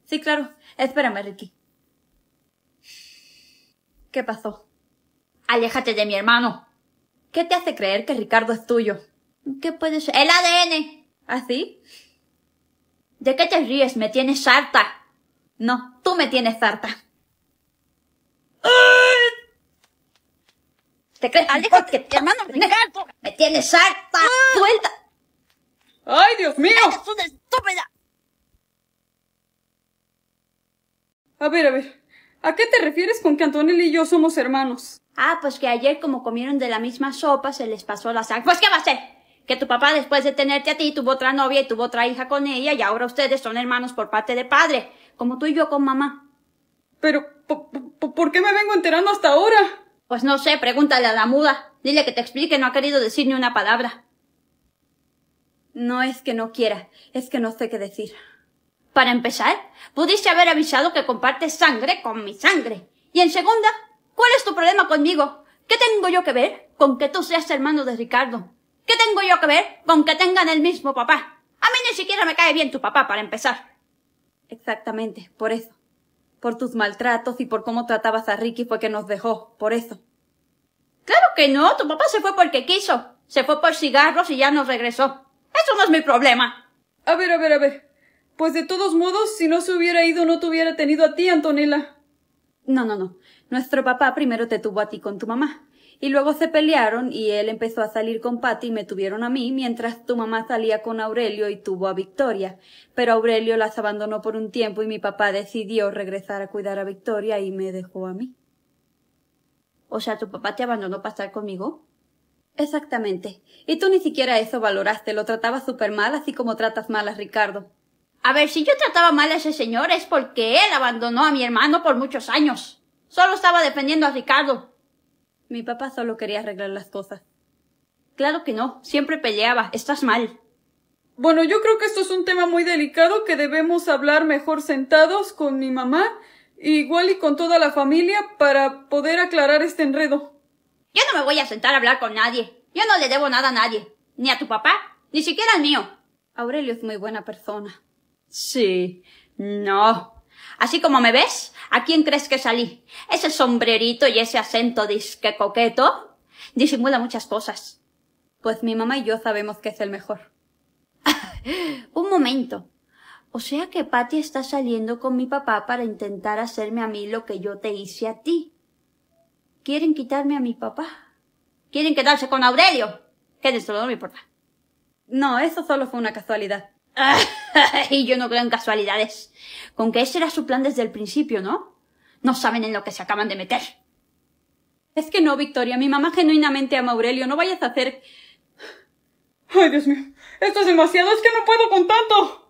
Sí, claro. Espérame, Ricky. ¿Qué pasó? Aléjate de mi hermano. ¿Qué te hace creer que Ricardo es tuyo? ¿Qué puede ser? ¡El ADN! ¿Así? ¿De qué te ríes? Me tienes harta. No, tú me tienes harta. ¿Te crees? Aléjate que mi hermano Ricardo me tienes harta. ¡Suelta! ¡Ay, Dios mío! ¡Eres una estúpida! A ver, a ver. ¿A qué te refieres con que Antonella y yo somos hermanos? Ah, pues que ayer como comieron de la misma sopa se les pasó la sangre. Pues ¿qué va a ser? Que tu papá después de tenerte a ti tuvo otra novia y tuvo otra hija con ella y ahora ustedes son hermanos por parte de padre, como tú y yo con mamá. Pero, ¿por qué me vengo enterando hasta ahora? Pues no sé, pregúntale a la muda. Dile que te explique, no ha querido decir ni una palabra. No es que no quiera, es que no sé qué decir. Para empezar, pudiste haber avisado que compartes sangre con mi sangre. Y en segunda, ¿cuál es tu problema conmigo? ¿Qué tengo yo que ver con que tú seas hermano de Ricardo? ¿Qué tengo yo que ver con que tengan el mismo papá? A mí ni siquiera me cae bien tu papá, para empezar. Exactamente, por eso. Por tus maltratos y por cómo tratabas a Ricky fue que nos dejó, por eso. Claro que no, tu papá se fue porque quiso. Se fue por cigarros y ya no regresó. Eso no es mi problema. A ver, a ver, a ver. Pues de todos modos, si no se hubiera ido, no te hubiera tenido a ti, Antonella. No, no, no. Nuestro papá primero te tuvo a ti con tu mamá. Y luego se pelearon y él empezó a salir con Patty y me tuvieron a mí, mientras tu mamá salía con Aurelio y tuvo a Victoria. Pero Aurelio las abandonó por un tiempo y mi papá decidió regresar a cuidar a Victoria y me dejó a mí. O sea, ¿tu papá te abandonó para estar conmigo? Exactamente. Y tú ni siquiera eso valoraste, lo tratabas súper mal, así como tratas mal a Ricardo. A ver, si yo trataba mal a ese señor es porque él abandonó a mi hermano por muchos años. Solo estaba defendiendo a Ricardo. Mi papá solo quería arreglar las cosas. Claro que no, siempre peleaba. Estás mal. Bueno, yo creo que esto es un tema muy delicado que debemos hablar mejor sentados con mi mamá, igual y con toda la familia, para poder aclarar este enredo. Yo no me voy a sentar a hablar con nadie. Yo no le debo nada a nadie. Ni a tu papá, ni siquiera al mío. Aurelio es muy buena persona. Sí. No. Así como me ves, ¿a quién crees que salí? Ese sombrerito y ese acento disque coqueto disimula muchas cosas. Pues mi mamá y yo sabemos que es el mejor. Un momento. O sea que Patty está saliendo con mi papá para intentar hacerme a mí lo que yo te hice a ti. Quieren quitarme a mi papá. Quieren quedarse con Aurelio. Quédenselo, no me importa. No, eso solo fue una casualidad. y yo no creo en casualidades. Con que ese era su plan desde el principio, ¿no? No saben en lo que se acaban de meter. Es que no, Victoria. Mi mamá genuinamente ama a Aurelio. No vayas a hacer... Ay, Dios mío. Esto es demasiado. Es que no puedo con tanto.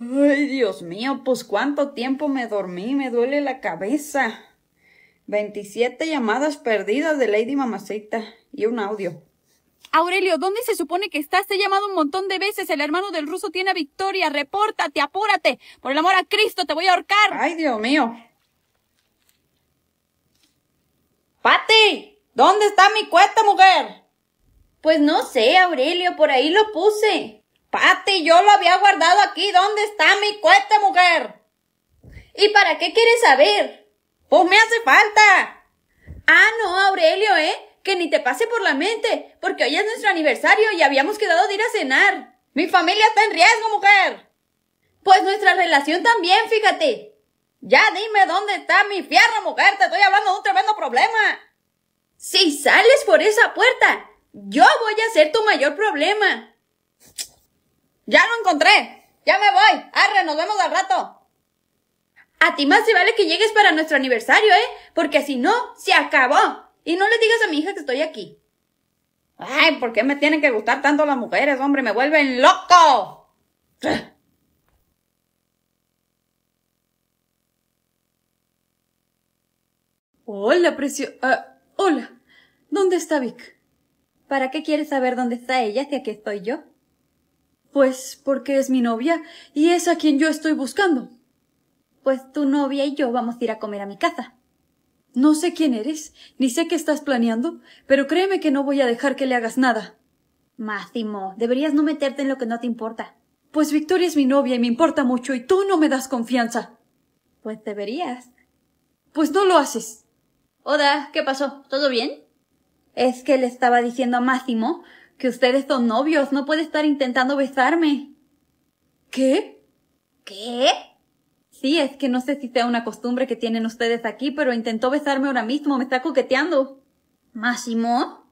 Ay, Dios mío, pues cuánto tiempo me dormí, me duele la cabeza. 27 llamadas perdidas de Lady Mamacita y un audio. Aurelio, ¿dónde se supone que estás? Te he llamado un montón de veces. El hermano del ruso tiene a Victoria. Repórtate, apúrate. Por el amor a Cristo, te voy a ahorcar. Ay, Dios mío. ¡Pati! ¿Dónde está mi cuesta, mujer? Pues no sé, Aurelio, por ahí lo puse. Pati, yo lo había guardado aquí. ¿Dónde está mi cuesta, mujer? ¿Y para qué quieres saber? Pues me hace falta. Ah, no, Aurelio, ¿eh? Que ni te pase por la mente, porque hoy es nuestro aniversario y habíamos quedado de ir a cenar. Mi familia está en riesgo, mujer. Pues nuestra relación también, fíjate. Ya dime dónde está mi fierro, mujer. Te estoy hablando de un tremendo problema. Si sales por esa puerta, yo voy a ser tu mayor problema. Ya lo encontré. Ya me voy. Arre, nos vemos al rato. A ti más se vale que llegues para nuestro aniversario, ¿eh? Porque si no, se acabó. Y no le digas a mi hija que estoy aquí. Ay, ¿por qué me tienen que gustar tanto las mujeres, hombre? Me vuelven loco. Hola, precio... Ah, hola. ¿Dónde está Vic? ¿Para qué quieres saber dónde está ella si aquí estoy yo? Pues porque es mi novia y es a quien yo estoy buscando. Pues tu novia y yo vamos a ir a comer a mi casa. No sé quién eres, ni sé qué estás planeando, pero créeme que no voy a dejar que le hagas nada. Máximo, deberías no meterte en lo que no te importa. Pues Victoria es mi novia y me importa mucho y tú no me das confianza. Pues deberías. Pues no lo haces. Oda, ¿qué pasó? ¿Todo bien? Es que le estaba diciendo a Máximo que ustedes son novios, no puede estar intentando besarme. ¿Qué? ¿Qué? Sí, es que no sé si sea una costumbre que tienen ustedes aquí, pero intentó besarme ahora mismo, me está coqueteando. ¿Máximo?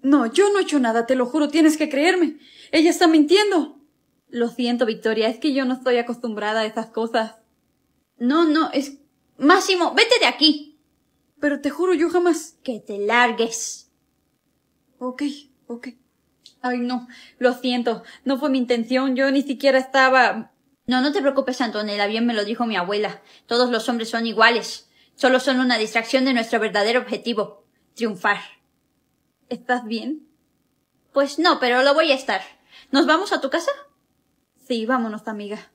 No, yo no he hecho nada, te lo juro, tienes que creerme. Ella está mintiendo. Lo siento, Victoria, es que yo no estoy acostumbrada a esas cosas. No, no, es... Máximo, vete de aquí. Pero te juro, yo jamás... Que te largues. Ok, ok. Ay, no, lo siento, no fue mi intención, yo ni siquiera estaba... No, no te preocupes, Antonella, bien me lo dijo mi abuela. Todos los hombres son iguales. Solo son una distracción de nuestro verdadero objetivo. Triunfar. ¿Estás bien? Pues no, pero lo voy a estar. ¿Nos vamos a tu casa? Sí, vámonos, amiga.